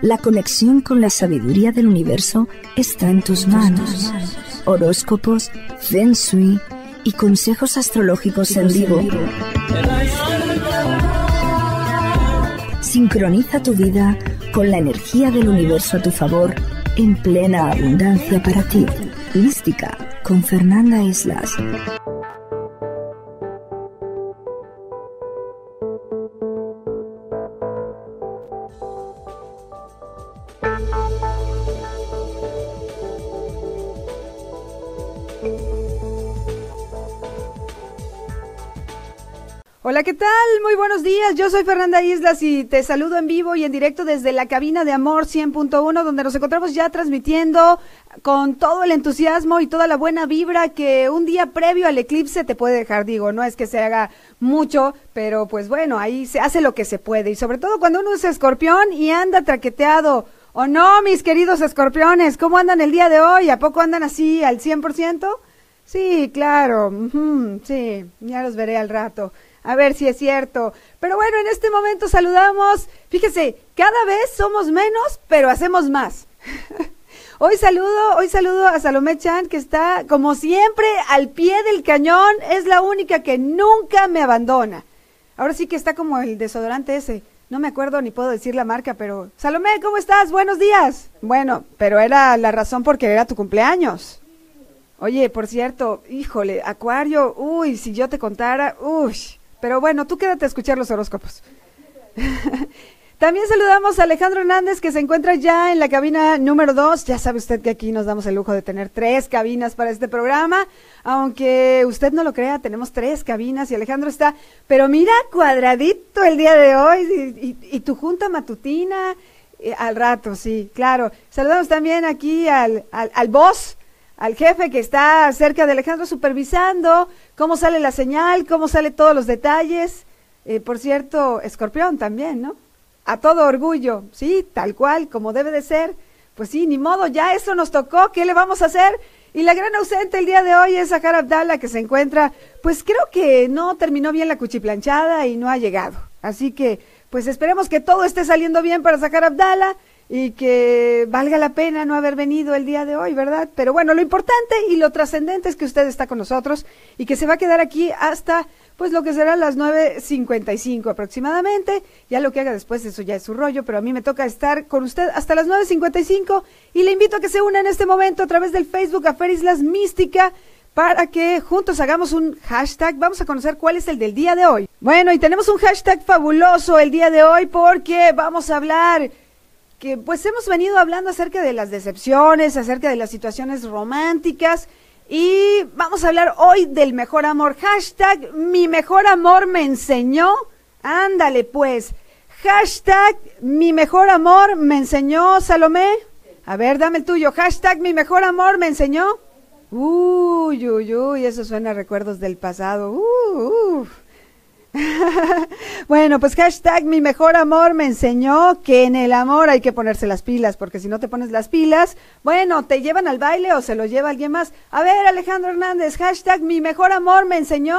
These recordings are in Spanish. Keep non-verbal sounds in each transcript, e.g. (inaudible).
La conexión con la sabiduría del universo está en tus manos. Horóscopos, Feng Shui y consejos astrológicos en vivo. Sincroniza tu vida con la energía del universo a tu favor en plena abundancia para ti. Mística con Fernanda Islas. Hola, ¿qué tal? Muy buenos días. Yo soy Fernanda Islas y te saludo en vivo y en directo desde la cabina de Amor 100.1, donde nos encontramos ya transmitiendo con todo el entusiasmo y toda la buena vibra que un día previo al eclipse te puede dejar. Digo, no es que se haga mucho, pero pues bueno, ahí se hace lo que se puede. Y sobre todo cuando uno es escorpión y anda traqueteado. ¿O no, mis queridos escorpiones? ¿Cómo andan el día de hoy? ¿A poco andan así al 100%? Sí, claro. sí, ya los veré al rato a ver si es cierto. Pero bueno, en este momento saludamos, fíjese, cada vez somos menos, pero hacemos más. (laughs) hoy saludo, hoy saludo a Salomé Chan, que está como siempre al pie del cañón, es la única que nunca me abandona. Ahora sí que está como el desodorante ese. No me acuerdo ni puedo decir la marca, pero Salomé, ¿cómo estás? Buenos días. Bueno, pero era la razón porque era tu cumpleaños. Oye, por cierto, híjole, Acuario, uy, si yo te contara, uy, pero bueno, tú quédate a escuchar los horóscopos. (laughs) También saludamos a Alejandro Hernández que se encuentra ya en la cabina número 2. Ya sabe usted que aquí nos damos el lujo de tener tres cabinas para este programa. Aunque usted no lo crea, tenemos tres cabinas y Alejandro está, pero mira, cuadradito el día de hoy. Y, tu junta matutina eh, al rato, sí, claro. Saludamos también aquí al, al, al boss al jefe que está cerca de Alejandro supervisando cómo sale la señal, cómo sale todos los detalles. Eh, por cierto, escorpión también, ¿no? A todo orgullo, sí, tal cual, como debe de ser. Pues sí, ni modo, ya eso nos tocó, ¿qué le vamos a hacer? Y la gran ausente el día de hoy es Sahar Abdala, que se encuentra, pues creo que no terminó bien la cuchiplanchada y no ha llegado. Así que, pues esperemos que todo esté saliendo bien para Sahar Abdala y que valga la pena no haber venido el día de hoy, ¿verdad? Pero bueno, lo importante y lo trascendente es que usted está con nosotros y que se va a quedar aquí hasta pues lo que será las 9.55 aproximadamente. Ya lo que haga después, eso ya es su rollo, pero a mí me toca estar con usted hasta las 9.55 y le invito a que se una en este momento a través del Facebook a Ferislas Mística para que juntos hagamos un hashtag. Vamos a conocer cuál es el del día de hoy. Bueno, y tenemos un hashtag fabuloso el día de hoy porque vamos a hablar que pues hemos venido hablando acerca de las decepciones, acerca de las situaciones románticas y vamos a hablar hoy del mejor amor. Hashtag mi mejor amor me enseñó. Ándale pues. Hashtag mi mejor amor me enseñó, Salomé. A ver, dame el tuyo. Hashtag mi mejor amor me enseñó. Uy, uy, uy, eso suena a recuerdos del pasado. Uh, (laughs) bueno, pues hashtag mi mejor amor me enseñó que en el amor hay que ponerse las pilas, porque si no te pones las pilas, bueno, te llevan al baile o se lo lleva alguien más. A ver, Alejandro Hernández, hashtag mi mejor amor me enseñó.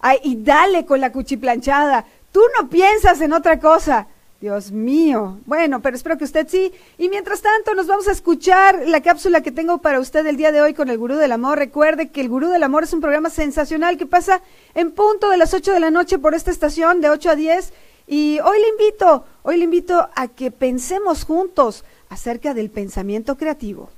Ay, y dale con la cuchiplanchada. Tú no piensas en otra cosa. Dios mío. Bueno, pero espero que usted sí. Y mientras tanto, nos vamos a escuchar la cápsula que tengo para usted el día de hoy con el Gurú del Amor. Recuerde que el Gurú del Amor es un programa sensacional que pasa en punto de las 8 de la noche por esta estación de 8 a 10. Y hoy le invito, hoy le invito a que pensemos juntos acerca del pensamiento creativo.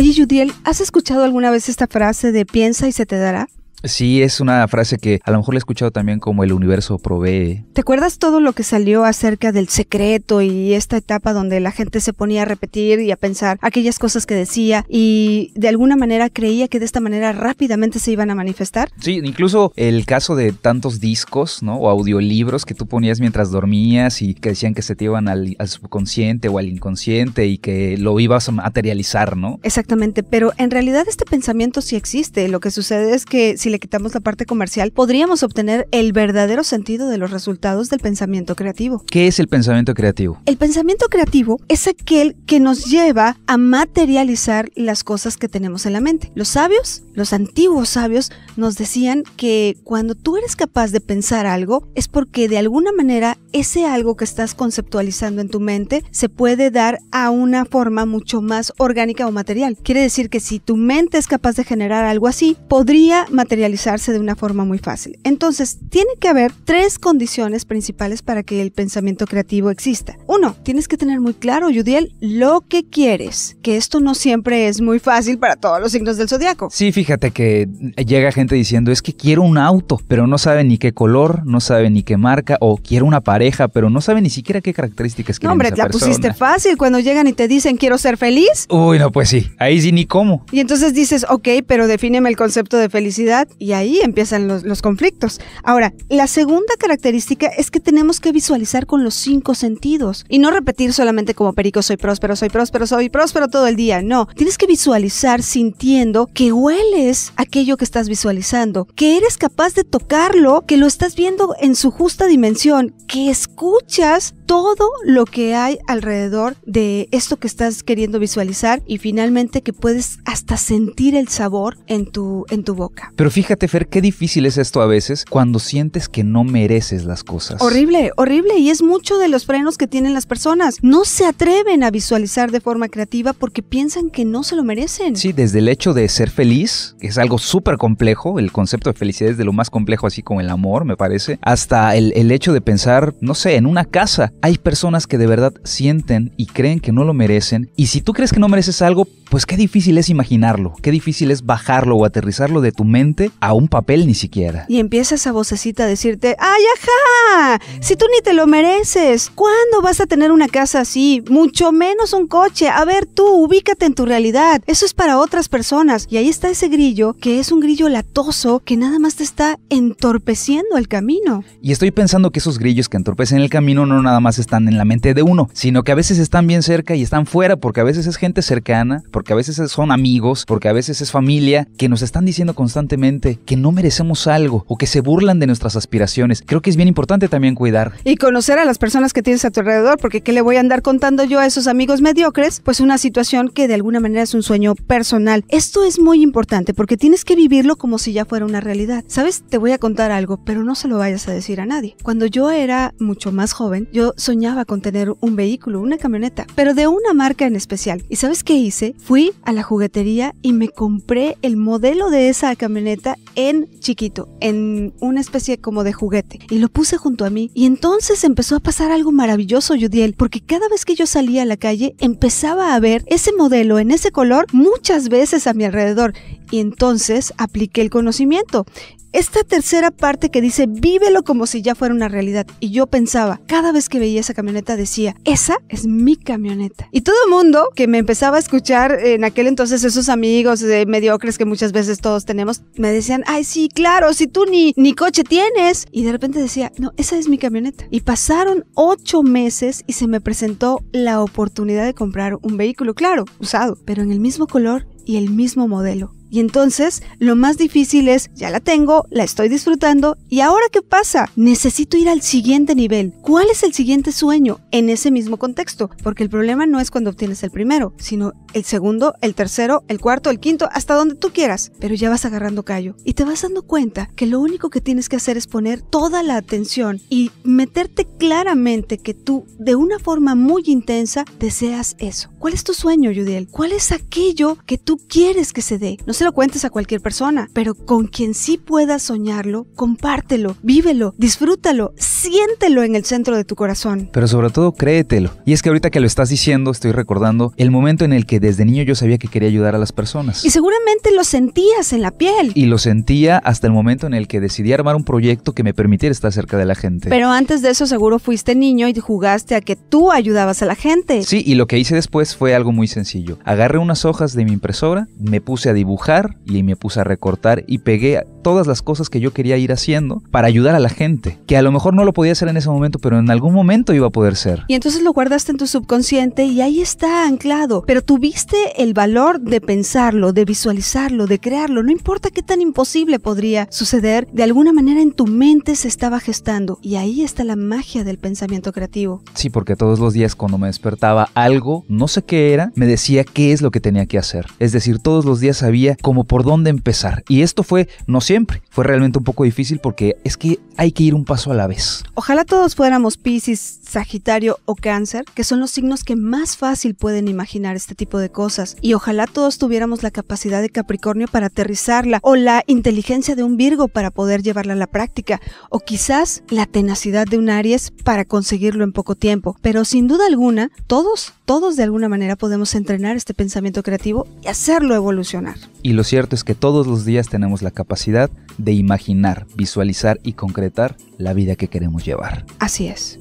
Oye, Judiel, ¿has escuchado alguna vez esta frase de piensa y se te dará? Sí, es una frase que a lo mejor le he escuchado también como el universo provee. ¿Te acuerdas todo lo que salió acerca del secreto y esta etapa donde la gente se ponía a repetir y a pensar aquellas cosas que decía y de alguna manera creía que de esta manera rápidamente se iban a manifestar? Sí, incluso el caso de tantos discos, ¿no? O audiolibros que tú ponías mientras dormías y que decían que se te iban al, al subconsciente o al inconsciente y que lo ibas a materializar, ¿no? Exactamente, pero en realidad este pensamiento sí existe. Lo que sucede es que si si le quitamos la parte comercial, podríamos obtener el verdadero sentido de los resultados del pensamiento creativo. ¿Qué es el pensamiento creativo? El pensamiento creativo es aquel que nos lleva a materializar las cosas que tenemos en la mente. Los sabios, los antiguos sabios, nos decían que cuando tú eres capaz de pensar algo es porque de alguna manera ese algo que estás conceptualizando en tu mente se puede dar a una forma mucho más orgánica o material. Quiere decir que si tu mente es capaz de generar algo así, podría materializarse de una forma muy fácil. Entonces, tiene que haber tres condiciones principales para que el pensamiento creativo exista. Uno, tienes que tener muy claro, Yudiel, lo que quieres, que esto no siempre es muy fácil para todos los signos del zodiaco. Sí, fíjate que llega gente diciendo, es que quiero un auto, pero no sabe ni qué color, no sabe ni qué marca, o quiero una pareja, pero no sabe ni siquiera qué características quiere. No, hombre, la pusiste fácil cuando llegan y te dicen quiero ser feliz. Uy, no, pues sí, ahí sí ni cómo. Y entonces dices, ok, pero defíneme el concepto de felicidad y ahí empiezan los, conflictos. Ahora, la segunda característica es que tenemos que visualizar con los cinco sentidos y no repetir solamente como perico soy próspero, soy próspero, soy próspero todo el día. No, tienes que visualizar sintiendo que hueles aquello que estás visualizando, que eres capaz de tocarlo, que lo estás viendo en su justa dimensión, que escuchas todo lo que hay alrededor de esto que estás queriendo visualizar y finalmente que puedes hasta sentir el sabor en tu, en tu boca. Fer, qué difícil es esto a veces cuando sientes que no mereces las cosas. Horrible, horrible. Y es mucho de los frenos que tienen las personas. No se atreven a visualizar de forma creativa porque piensan que no se lo merecen. Sí, desde el hecho de ser feliz, que es algo súper complejo, el concepto de felicidad es de lo más complejo, así como el amor, me parece, hasta el, el hecho de pensar, no sé, en una casa hay personas que de verdad sienten y creen que no lo merecen. Y si tú crees que no mereces algo, pues qué difícil es imaginarlo, qué difícil es bajarlo o aterrizarlo de tu mente a un papel ni siquiera. Y empieza esa vocecita a decirte, ¡ay, ajá! Si tú ni te lo mereces, ¿cuándo vas a tener una casa así? Mucho menos un coche. A ver tú, ubícate en tu realidad. Eso es para otras personas. Y ahí está ese grillo, que es un grillo latoso que nada más te está entorpeciendo el camino. Y estoy pensando que esos grillos que entorpecen el camino no nada más están en la mente de uno, sino que a veces están bien cerca y están fuera, porque a veces es gente cercana, porque a veces son amigos, porque a veces es familia, que nos están diciendo constantemente que no merecemos algo o que se burlan de nuestras aspiraciones. Creo que es bien importante también cuidar. Y conocer a las personas que tienes a tu alrededor, porque ¿qué le voy a andar contando yo a esos amigos mediocres? Pues una situación que de alguna manera es un sueño personal. Esto es muy importante porque tienes que vivirlo como si ya fuera una realidad. ¿Sabes? Te voy a contar algo, pero no se lo vayas a decir a nadie. Cuando yo era mucho más joven, yo soñaba con tener un vehículo, una camioneta, pero de una marca en especial. ¿Y sabes qué hice? Fui a la juguetería y me compré el modelo de esa camioneta en chiquito, en una especie como de juguete, y lo puse junto a mí. Y entonces empezó a pasar algo maravilloso, Yudiel, porque cada vez que yo salía a la calle empezaba a ver ese modelo en ese color muchas veces a mi alrededor. Y entonces apliqué el conocimiento esta tercera parte que dice vívelo como si ya fuera una realidad. Y yo pensaba, cada vez que veía esa camioneta decía, esa es mi camioneta. Y todo el mundo que me empezaba a escuchar en aquel entonces, esos amigos de mediocres que muchas veces todos tenemos, me decían, ay, sí, claro, si tú ni, ni coche tienes. Y de repente decía, no, esa es mi camioneta. Y pasaron ocho meses y se me presentó la oportunidad de comprar un vehículo, claro, usado, pero en el mismo color y el mismo modelo. Y entonces lo más difícil es, ya la tengo, la estoy disfrutando, ¿y ahora qué pasa? Necesito ir al siguiente nivel. ¿Cuál es el siguiente sueño en ese mismo contexto? Porque el problema no es cuando obtienes el primero, sino el segundo, el tercero, el cuarto, el quinto, hasta donde tú quieras. Pero ya vas agarrando callo y te vas dando cuenta que lo único que tienes que hacer es poner toda la atención y meterte claramente que tú, de una forma muy intensa, deseas eso. ¿Cuál es tu sueño, Yudiel? ¿Cuál es aquello que tú quieres que se dé? Se lo cuentes a cualquier persona, pero con quien sí puedas soñarlo, compártelo, vívelo, disfrútalo, siéntelo en el centro de tu corazón. Pero sobre todo créetelo. Y es que ahorita que lo estás diciendo, estoy recordando el momento en el que desde niño yo sabía que quería ayudar a las personas. Y seguramente lo sentías en la piel. Y lo sentía hasta el momento en el que decidí armar un proyecto que me permitiera estar cerca de la gente. Pero antes de eso seguro fuiste niño y jugaste a que tú ayudabas a la gente. Sí, y lo que hice después fue algo muy sencillo. Agarré unas hojas de mi impresora, me puse a dibujar dibujar y me puse a recortar y pegué todas las cosas que yo quería ir haciendo para ayudar a la gente, que a lo mejor no lo podía hacer en ese momento, pero en algún momento iba a poder ser. Y entonces lo guardaste en tu subconsciente y ahí está anclado, pero tuviste el valor de pensarlo, de visualizarlo, de crearlo, no importa qué tan imposible podría suceder, de alguna manera en tu mente se estaba gestando y ahí está la magia del pensamiento creativo. Sí, porque todos los días cuando me despertaba algo, no sé qué era, me decía qué es lo que tenía que hacer. Es decir, todos los días sabía como por dónde empezar. Y esto fue, no siempre, fue realmente un poco difícil porque es que hay que ir un paso a la vez. Ojalá todos fuéramos Pisces, Sagitario o Cáncer, que son los signos que más fácil pueden imaginar este tipo de cosas. Y ojalá todos tuviéramos la capacidad de Capricornio para aterrizarla o la inteligencia de un Virgo para poder llevarla a la práctica o quizás la tenacidad de un Aries para conseguirlo en poco tiempo. Pero sin duda alguna, todos, todos de alguna manera podemos entrenar este pensamiento creativo y hacerlo evolucionar. Y lo cierto es que todos los días tenemos la capacidad de imaginar, visualizar y concretar la vida que queremos llevar. Así es.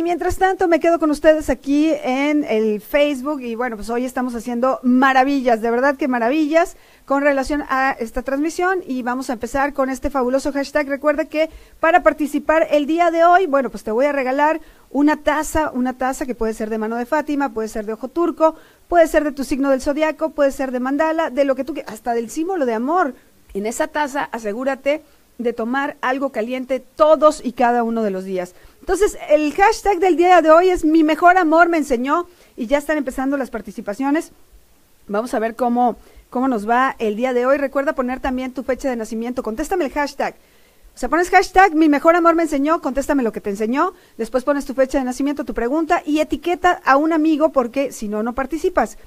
Y mientras tanto me quedo con ustedes aquí en el Facebook y bueno, pues hoy estamos haciendo maravillas, de verdad que maravillas con relación a esta transmisión y vamos a empezar con este fabuloso hashtag. Recuerda que para participar el día de hoy, bueno, pues te voy a regalar una taza, una taza que puede ser de mano de Fátima, puede ser de ojo turco, puede ser de tu signo del zodiaco, puede ser de mandala, de lo que tú hasta del símbolo de amor. En esa taza asegúrate de tomar algo caliente todos y cada uno de los días. Entonces, el hashtag del día de hoy es mi mejor amor me enseñó y ya están empezando las participaciones. Vamos a ver cómo, cómo nos va el día de hoy. Recuerda poner también tu fecha de nacimiento. Contéstame el hashtag. O sea, pones hashtag mi mejor amor me enseñó, contéstame lo que te enseñó, después pones tu fecha de nacimiento, tu pregunta y etiqueta a un amigo porque si no, no participas.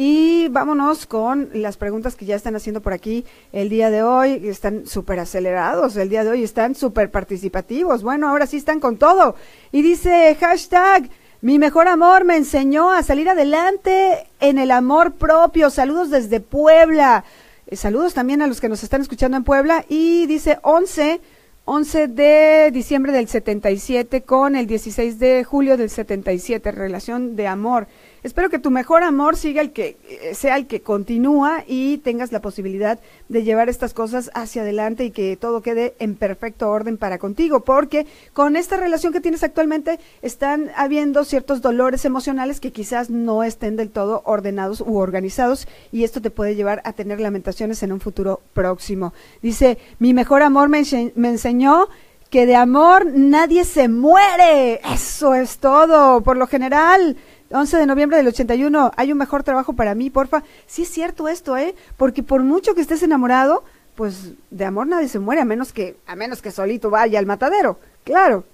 Y vámonos con las preguntas que ya están haciendo por aquí el día de hoy. Están súper acelerados el día de hoy, están súper participativos. Bueno, ahora sí están con todo. Y dice hashtag, mi mejor amor me enseñó a salir adelante en el amor propio. Saludos desde Puebla. Eh, saludos también a los que nos están escuchando en Puebla. Y dice 11. 11 de diciembre del 77 con el 16 de julio del 77, relación de amor. Espero que tu mejor amor siga el que eh, sea el que continúa y tengas la posibilidad de llevar estas cosas hacia adelante y que todo quede en perfecto orden para contigo, porque con esta relación que tienes actualmente están habiendo ciertos dolores emocionales que quizás no estén del todo ordenados u organizados y esto te puede llevar a tener lamentaciones en un futuro próximo. Dice, "Mi mejor amor me, me enseñó que de amor nadie se muere. Eso es todo. Por lo general, 11 de noviembre del 81, hay un mejor trabajo para mí, porfa. Sí es cierto esto, ¿eh? Porque por mucho que estés enamorado, pues de amor nadie se muere a menos que a menos que solito vaya al matadero. Claro.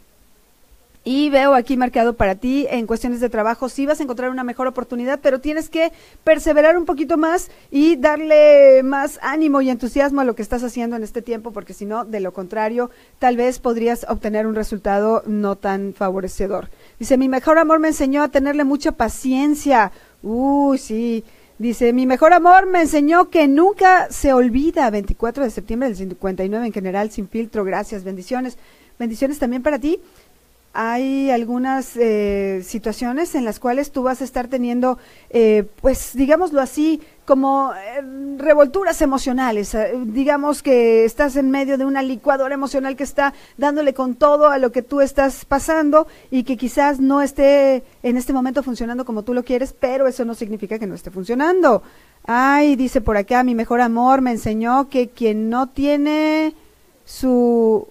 Y veo aquí marcado para ti en cuestiones de trabajo, sí vas a encontrar una mejor oportunidad, pero tienes que perseverar un poquito más y darle más ánimo y entusiasmo a lo que estás haciendo en este tiempo, porque si no, de lo contrario, tal vez podrías obtener un resultado no tan favorecedor. Dice, mi mejor amor me enseñó a tenerle mucha paciencia. Uy, sí. Dice, mi mejor amor me enseñó que nunca se olvida. 24 de septiembre del 59 en general, sin filtro. Gracias, bendiciones. Bendiciones también para ti hay algunas eh, situaciones en las cuales tú vas a estar teniendo, eh, pues digámoslo así, como eh, revolturas emocionales. digamos que estás en medio de una licuadora emocional que está dándole con todo a lo que tú estás pasando y que quizás no esté en este momento funcionando como tú lo quieres, pero eso no significa que no esté funcionando. Ay, dice por acá, mi mejor amor me enseñó que quien no tiene su...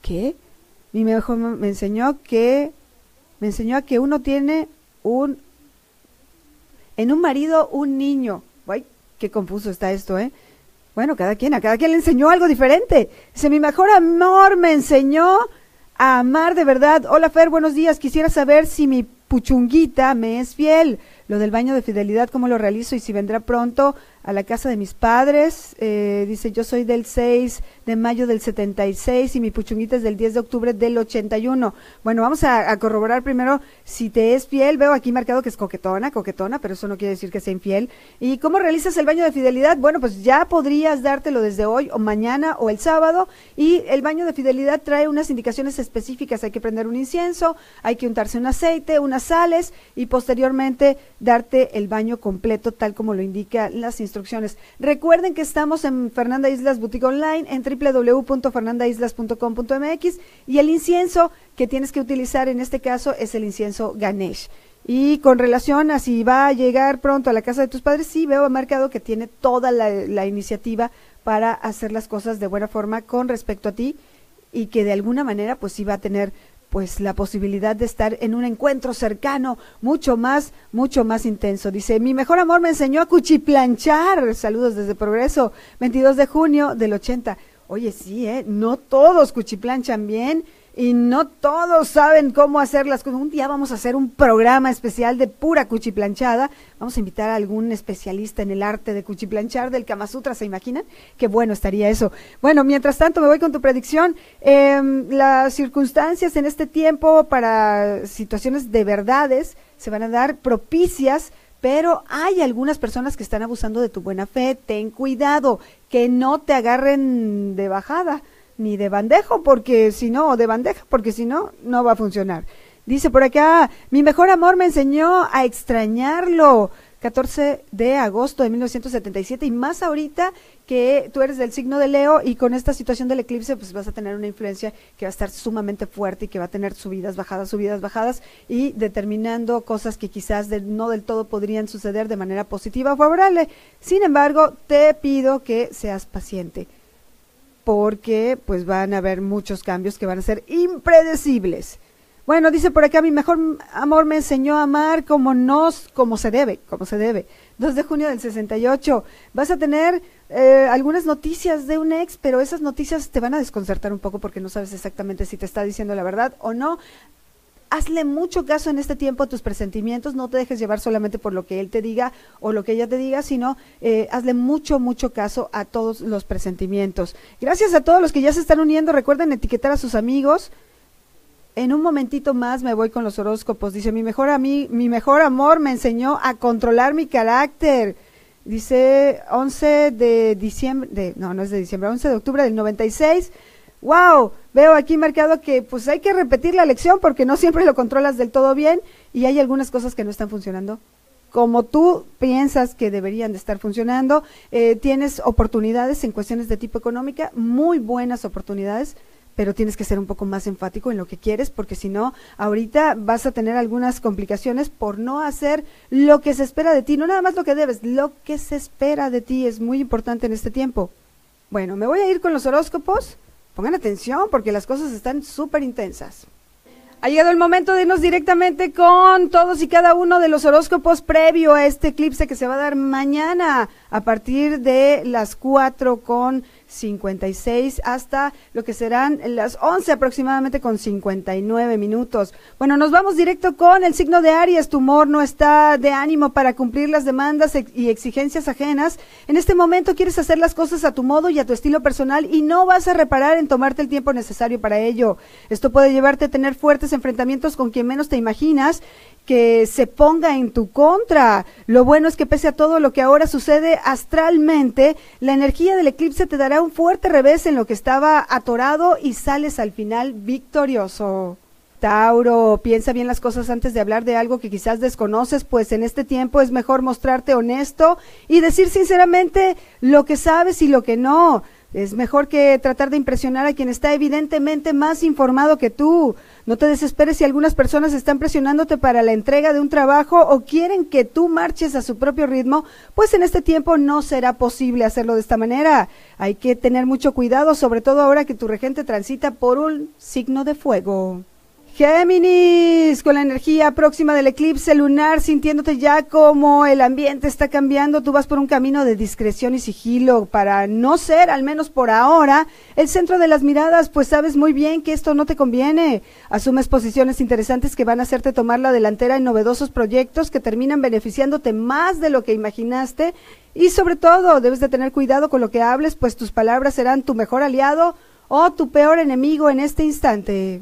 ¿Qué? Mi mejor me enseñó que me enseñó a que uno tiene un en un marido un niño. Ay, qué confuso está esto, ¿eh? Bueno, cada quien, a cada quien le enseñó algo diferente. Dice, mi mejor amor me enseñó a amar de verdad. Hola Fer, buenos días. Quisiera saber si mi puchunguita me es fiel. Lo del baño de fidelidad, cómo lo realizo y si vendrá pronto a la casa de mis padres. Eh, dice, yo soy del 6 de mayo del 76 y mi puchunguita es del 10 de octubre del 81. Bueno, vamos a, corroborar primero si te es fiel. Veo aquí marcado que es coquetona, coquetona, pero eso no quiere decir que sea infiel. ¿Y cómo realizas el baño de fidelidad? Bueno, pues ya podrías dártelo desde hoy o mañana o el sábado. Y el baño de fidelidad trae unas indicaciones específicas. Hay que prender un incienso, hay que untarse un aceite, unas sales y posteriormente darte el baño completo tal como lo indica las instrucciones instrucciones. Recuerden que estamos en Fernanda Islas Boutique Online en www.fernandaislas.com.mx y el incienso que tienes que utilizar en este caso es el incienso Ganesh. Y con relación a si va a llegar pronto a la casa de tus padres, sí veo marcado que tiene toda la, la iniciativa para hacer las cosas de buena forma con respecto a ti y que de alguna manera pues sí va a tener pues la posibilidad de estar en un encuentro cercano, mucho más, mucho más intenso. Dice, mi mejor amor me enseñó a cuchiplanchar. Saludos desde Progreso, 22 de junio del 80. Oye, sí, ¿eh? No todos cuchiplanchan bien y no todos saben cómo hacer las cosas. Un día vamos a hacer un programa especial de pura cuchiplanchada. Vamos a invitar a algún especialista en el arte de cuchiplanchar del Kama Sutra, ¿se imaginan? Qué bueno estaría eso. Bueno, mientras tanto me voy con tu predicción. Em, las circunstancias en este tiempo para situaciones de verdades se van a dar propicias pero hay algunas personas que están abusando de tu buena fe. Ten cuidado, que no te agarren de bajada ni de bandejo, porque si no, o de bandeja, porque si no, no va a funcionar. Dice por acá, mi mejor amor me enseñó a extrañarlo. 14 de agosto de 1977 y más ahorita que tú eres del signo de Leo y con esta situación del eclipse pues vas a tener una influencia que va a estar sumamente fuerte y que va a tener subidas, bajadas, subidas, bajadas y determinando cosas que quizás no del todo podrían suceder de manera positiva o favorable. Sin embargo, te pido que seas paciente porque pues van a haber muchos cambios que van a ser impredecibles. Bueno, dice por acá, mi mejor amor me enseñó a amar como nos, como se debe, como se debe. 2 de junio del 68. Vas a tener eh, algunas noticias de un ex, pero esas noticias te van a desconcertar un poco porque no sabes exactamente si te está diciendo la verdad o no hazle mucho caso en este tiempo a tus presentimientos, no te dejes llevar solamente por lo que él te diga o lo que ella te diga, sino eh, hazle mucho, mucho caso a todos los presentimientos. Gracias a todos los que ya se están uniendo, recuerden etiquetar a sus amigos. En un momentito más me voy con los horóscopos. Dice, mi mejor, a mi mejor amor me enseñó a controlar mi carácter. Dice 11 de diciembre, de, no, no es de diciembre, 11 de octubre del 96 wow, veo aquí marcado que pues hay que repetir la lección porque no siempre lo controlas del todo bien y hay algunas cosas que no están funcionando como tú piensas que deberían de estar funcionando. Eh, tienes oportunidades en cuestiones de tipo económica, muy buenas oportunidades, pero tienes que ser un poco más enfático en lo que quieres, porque si no, ahorita vas a tener algunas complicaciones por no hacer lo que se espera de ti, no nada más lo que debes, lo que se espera de ti es muy importante en este tiempo. Bueno, me voy a ir con los horóscopos. Pongan atención porque las cosas están súper intensas. Ha llegado el momento de irnos directamente con todos y cada uno de los horóscopos previo a este eclipse que se va a dar mañana a partir de las 4 con 56 hasta lo que serán las 11 aproximadamente con 59 minutos. Bueno, nos vamos directo con el signo de Aries. Tu humor no está de ánimo para cumplir las demandas y exigencias ajenas. En este momento quieres hacer las cosas a tu modo y a tu estilo personal y no vas a reparar en tomarte el tiempo necesario para ello. Esto puede llevarte a tener fuertes enfrentamientos con quien menos te imaginas que se ponga en tu contra. Lo bueno es que pese a todo lo que ahora sucede astralmente, la energía del eclipse te dará un fuerte revés en lo que estaba atorado y sales al final victorioso. Tauro, piensa bien las cosas antes de hablar de algo que quizás desconoces, pues en este tiempo es mejor mostrarte honesto y decir sinceramente lo que sabes y lo que no. Es mejor que tratar de impresionar a quien está evidentemente más informado que tú. No te desesperes si algunas personas están presionándote para la entrega de un trabajo o quieren que tú marches a su propio ritmo, pues en este tiempo no será posible hacerlo de esta manera. Hay que tener mucho cuidado, sobre todo ahora que tu regente transita por un signo de fuego. Géminis, con la energía próxima del eclipse lunar, sintiéndote ya como el ambiente está cambiando, tú vas por un camino de discreción y sigilo para no ser, al menos por ahora, el centro de las miradas, pues sabes muy bien que esto no te conviene. Asumes posiciones interesantes que van a hacerte tomar la delantera en novedosos proyectos que terminan beneficiándote más de lo que imaginaste y sobre todo debes de tener cuidado con lo que hables, pues tus palabras serán tu mejor aliado o tu peor enemigo en este instante.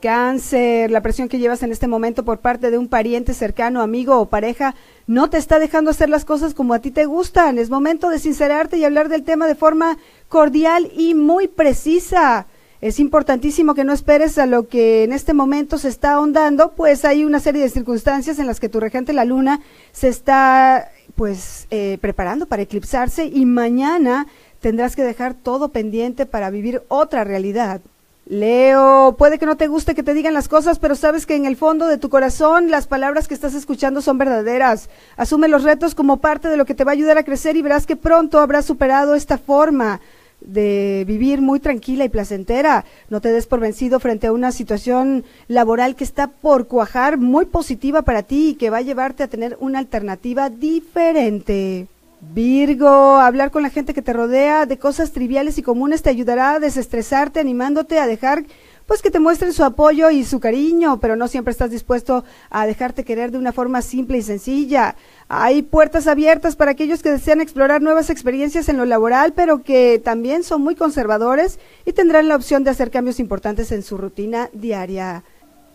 Cáncer, la presión que llevas en este momento por parte de un pariente cercano, amigo o pareja no te está dejando hacer las cosas como a ti te gustan. Es momento de sincerarte y hablar del tema de forma cordial y muy precisa. Es importantísimo que no esperes a lo que en este momento se está ahondando, pues hay una serie de circunstancias en las que tu regente la luna se está pues eh, preparando para eclipsarse y mañana tendrás que dejar todo pendiente para vivir otra realidad. Leo, puede que no te guste que te digan las cosas, pero sabes que en el fondo de tu corazón las palabras que estás escuchando son verdaderas. Asume los retos como parte de lo que te va a ayudar a crecer y verás que pronto habrás superado esta forma de vivir muy tranquila y placentera. No te des por vencido frente a una situación laboral que está por cuajar muy positiva para ti y que va a llevarte a tener una alternativa diferente. Virgo, hablar con la gente que te rodea de cosas triviales y comunes te ayudará a desestresarte, animándote a dejar pues que te muestren su apoyo y su cariño, pero no siempre estás dispuesto a dejarte querer de una forma simple y sencilla. Hay puertas abiertas para aquellos que desean explorar nuevas experiencias en lo laboral, pero que también son muy conservadores y tendrán la opción de hacer cambios importantes en su rutina diaria.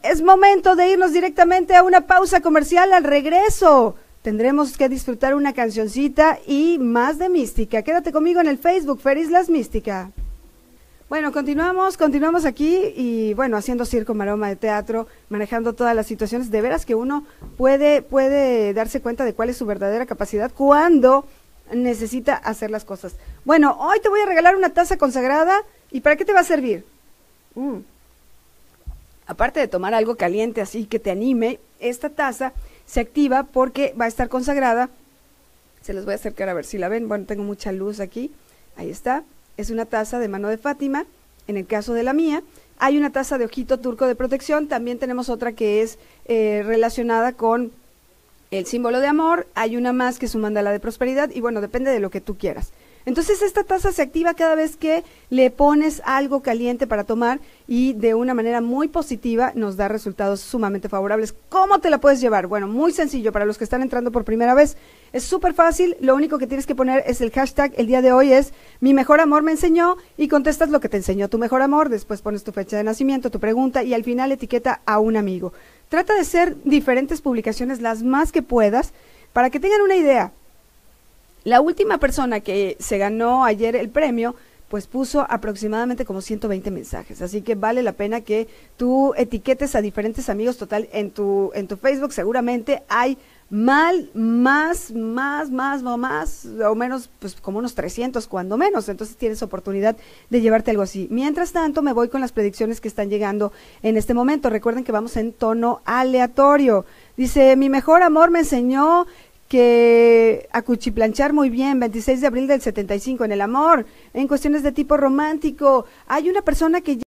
Es momento de irnos directamente a una pausa comercial al regreso tendremos que disfrutar una cancioncita y más de mística. Quédate conmigo en el Facebook, Ferislas Mística. Bueno, continuamos, continuamos aquí y bueno, haciendo circo, maroma de teatro, manejando todas las situaciones. De veras que uno puede, puede darse cuenta de cuál es su verdadera capacidad cuando necesita hacer las cosas. Bueno, hoy te voy a regalar una taza consagrada y ¿para qué te va a servir? Mm. Aparte de tomar algo caliente así que te anime, esta taza se activa porque va a estar consagrada. Se los voy a acercar a ver si la ven. Bueno, tengo mucha luz aquí. Ahí está. Es una taza de mano de Fátima. En el caso de la mía, hay una taza de ojito turco de protección. También tenemos otra que es eh, relacionada con el símbolo de amor. Hay una más que es un mandala de prosperidad. Y bueno, depende de lo que tú quieras. Entonces esta taza se activa cada vez que le pones algo caliente para tomar y de una manera muy positiva nos da resultados sumamente favorables. ¿Cómo te la puedes llevar? Bueno, muy sencillo para los que están entrando por primera vez. Es súper fácil, lo único que tienes que poner es el hashtag, el día de hoy es mi mejor amor me enseñó y contestas lo que te enseñó tu mejor amor, después pones tu fecha de nacimiento, tu pregunta y al final etiqueta a un amigo. Trata de ser diferentes publicaciones las más que puedas para que tengan una idea la última persona que se ganó ayer el premio, pues puso aproximadamente como 120 mensajes. Así que vale la pena que tú etiquetes a diferentes amigos. Total, en tu, en tu Facebook seguramente hay mal, más, más, más, o más, o menos, pues como unos 300, cuando menos. Entonces tienes oportunidad de llevarte algo así. Mientras tanto, me voy con las predicciones que están llegando en este momento. Recuerden que vamos en tono aleatorio. Dice, mi mejor amor me enseñó que acuchiplanchar muy bien, 26 de abril del 75, en el amor, en cuestiones de tipo romántico. Hay una persona que ya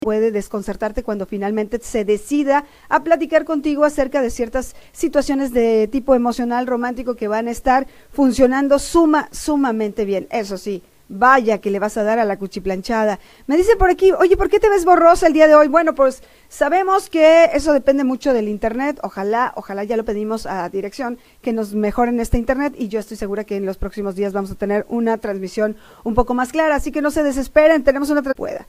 puede desconcertarte cuando finalmente se decida a platicar contigo acerca de ciertas situaciones de tipo emocional romántico que van a estar funcionando suma, sumamente bien. Eso sí, Vaya que le vas a dar a la cuchiplanchada. Me dice por aquí, oye, ¿por qué te ves borrosa el día de hoy? Bueno, pues sabemos que eso depende mucho del Internet. Ojalá, ojalá ya lo pedimos a dirección que nos mejoren este Internet y yo estoy segura que en los próximos días vamos a tener una transmisión un poco más clara. Así que no se desesperen, tenemos una pueda.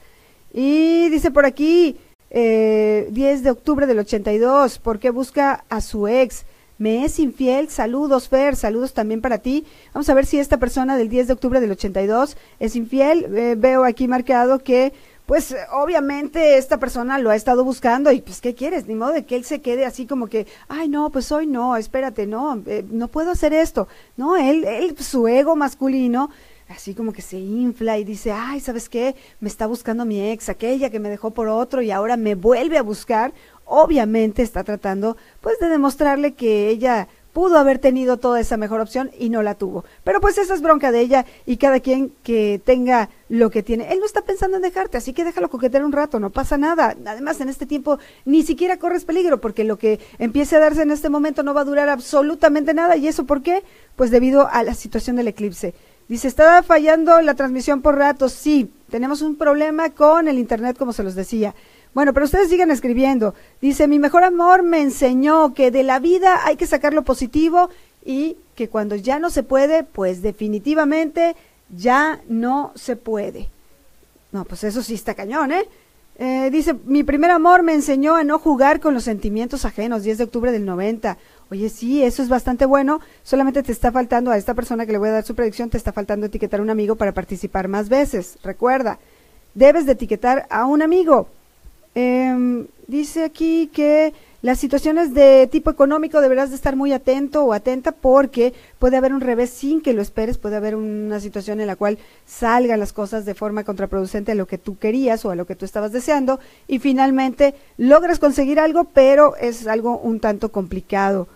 Y dice por aquí, eh, 10 de octubre del 82, ¿por qué busca a su ex? Me es infiel. Saludos, Fer, saludos también para ti. Vamos a ver si esta persona del 10 de octubre del 82 es infiel. Eh, veo aquí marcado que pues obviamente esta persona lo ha estado buscando y pues ¿qué quieres? Ni modo de que él se quede así como que, ay no, pues hoy no, espérate, no, eh, no puedo hacer esto. No, él, él, su ego masculino, así como que se infla y dice, ay, ¿sabes qué? Me está buscando mi ex, aquella que me dejó por otro y ahora me vuelve a buscar obviamente está tratando pues de demostrarle que ella pudo haber tenido toda esa mejor opción y no la tuvo. Pero pues esa es bronca de ella y cada quien que tenga lo que tiene. Él no está pensando en dejarte, así que déjalo coquetear un rato, no pasa nada. Además, en este tiempo ni siquiera corres peligro porque lo que empiece a darse en este momento no va a durar absolutamente nada. ¿Y eso por qué? Pues debido a la situación del eclipse. Dice, ¿está fallando la transmisión por ratos? Sí, tenemos un problema con el Internet, como se los decía. Bueno, pero ustedes sigan escribiendo. Dice, mi mejor amor me enseñó que de la vida hay que sacar lo positivo y que cuando ya no se puede, pues definitivamente ya no se puede. No, pues eso sí está cañón, ¿eh? eh dice, mi primer amor me enseñó a no jugar con los sentimientos ajenos, 10 de octubre del 90. Oye, sí, eso es bastante bueno. Solamente te está faltando a esta persona que le voy a dar su predicción, te está faltando etiquetar a un amigo para participar más veces. Recuerda, debes de etiquetar a un amigo. Eh, dice aquí que las situaciones de tipo económico deberás de estar muy atento o atenta porque puede haber un revés sin que lo esperes, puede haber una situación en la cual salgan las cosas de forma contraproducente a lo que tú querías o a lo que tú estabas deseando y finalmente logras conseguir algo, pero es algo un tanto complicado.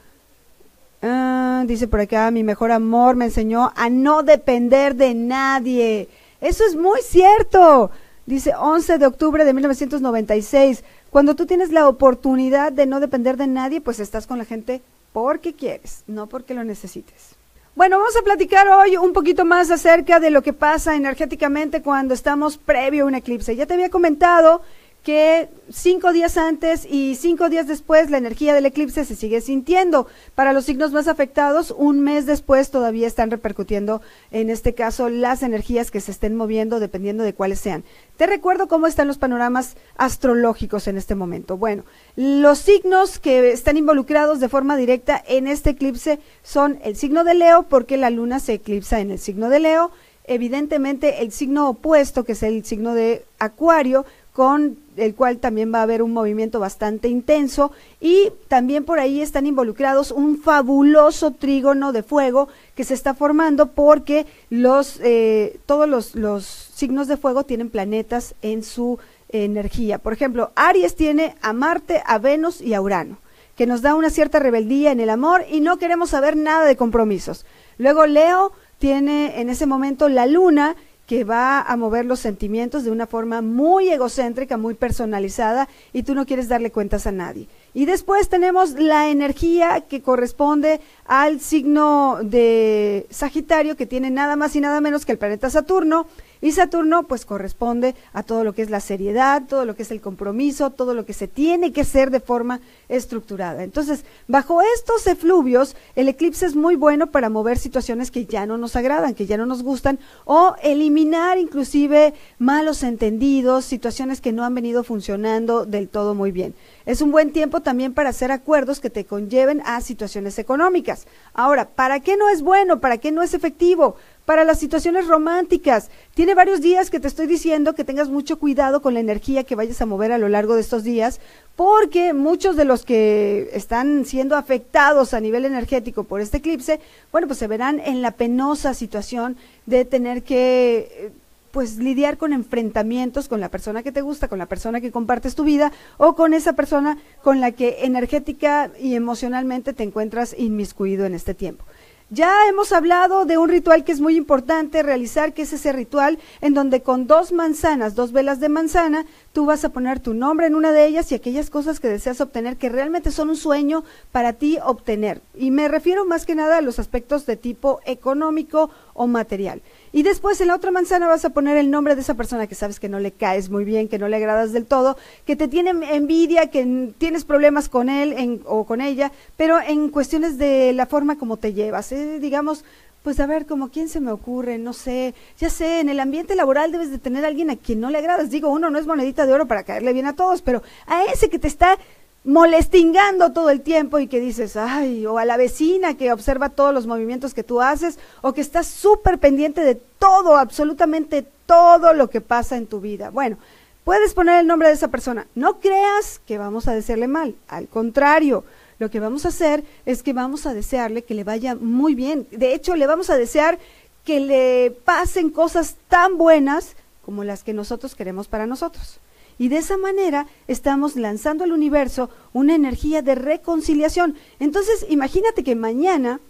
Ah, dice por acá, mi mejor amor me enseñó a no depender de nadie. Eso es muy cierto. Dice 11 de octubre de 1996. Cuando tú tienes la oportunidad de no depender de nadie, pues estás con la gente porque quieres, no porque lo necesites. Bueno, vamos a platicar hoy un poquito más acerca de lo que pasa energéticamente cuando estamos previo a un eclipse. Ya te había comentado que cinco días antes y cinco días después la energía del eclipse se sigue sintiendo. Para los signos más afectados, un mes después todavía están repercutiendo, en este caso, las energías que se estén moviendo dependiendo de cuáles sean. Te recuerdo cómo están los panoramas astrológicos en este momento. Bueno, los signos que están involucrados de forma directa en este eclipse son el signo de Leo, porque la luna se eclipsa en el signo de Leo. Evidentemente, el signo opuesto, que es el signo de Acuario, con el cual también va a haber un movimiento bastante intenso y también por ahí están involucrados un fabuloso trígono de fuego que se está formando porque los eh, todos los, los signos de fuego tienen planetas en su energía. Por ejemplo, Aries tiene a Marte, a Venus y a Urano, que nos da una cierta rebeldía en el amor y no queremos saber nada de compromisos. Luego Leo tiene en ese momento la luna que va a mover los sentimientos de una forma muy egocéntrica, muy personalizada, y tú no quieres darle cuentas a nadie. Y después tenemos la energía que corresponde al signo de Sagitario, que tiene nada más y nada menos que el planeta Saturno, y Saturno pues corresponde a todo lo que es la seriedad, todo lo que es el compromiso, todo lo que se tiene que hacer de forma estructurada. Entonces, bajo estos efluvios, el eclipse es muy bueno para mover situaciones que ya no nos agradan, que ya no nos gustan, o eliminar inclusive malos entendidos, situaciones que no han venido funcionando del todo muy bien. Es un buen tiempo también para hacer acuerdos que te conlleven a situaciones económicas. Ahora, ¿para qué no es bueno? ¿Para qué no es efectivo? Para las situaciones románticas. Tiene varios días que te estoy diciendo que tengas mucho cuidado con la energía que vayas a mover a lo largo de estos días, porque muchos de los que están siendo afectados a nivel energético por este eclipse, bueno, pues se verán en la penosa situación de tener que pues lidiar con enfrentamientos con la persona que te gusta, con la persona que compartes tu vida o con esa persona con la que energética y emocionalmente te encuentras inmiscuido en este tiempo. Ya hemos hablado de un ritual que es muy importante realizar, que es ese ritual en donde con dos manzanas, dos velas de manzana, tú vas a poner tu nombre en una de ellas y aquellas cosas que deseas obtener que realmente son un sueño para ti obtener. Y me refiero más que nada a los aspectos de tipo económico o material. Y después en la otra manzana vas a poner el nombre de esa persona que sabes que no le caes muy bien, que no le agradas del todo, que te tiene envidia, que tienes problemas con él o con ella, pero en cuestiones de la forma como te llevas, ¿eh? digamos, pues a ver, como quién se me ocurre, no sé, ya sé, en el ambiente laboral debes de tener a alguien a quien no le agradas. Digo, uno no es monedita de oro para caerle bien a todos, pero a ese que te está molestingando todo el tiempo y que dices, ay, o a la vecina que observa todos los movimientos que tú haces, o que estás súper pendiente de todo, absolutamente todo lo que pasa en tu vida. Bueno, puedes poner el nombre de esa persona. No creas que vamos a decirle mal, al contrario, lo que vamos a hacer es que vamos a desearle que le vaya muy bien. De hecho, le vamos a desear que le pasen cosas tan buenas como las que nosotros queremos para nosotros. Y de esa manera estamos lanzando al universo una energía de reconciliación. Entonces, imagínate que mañana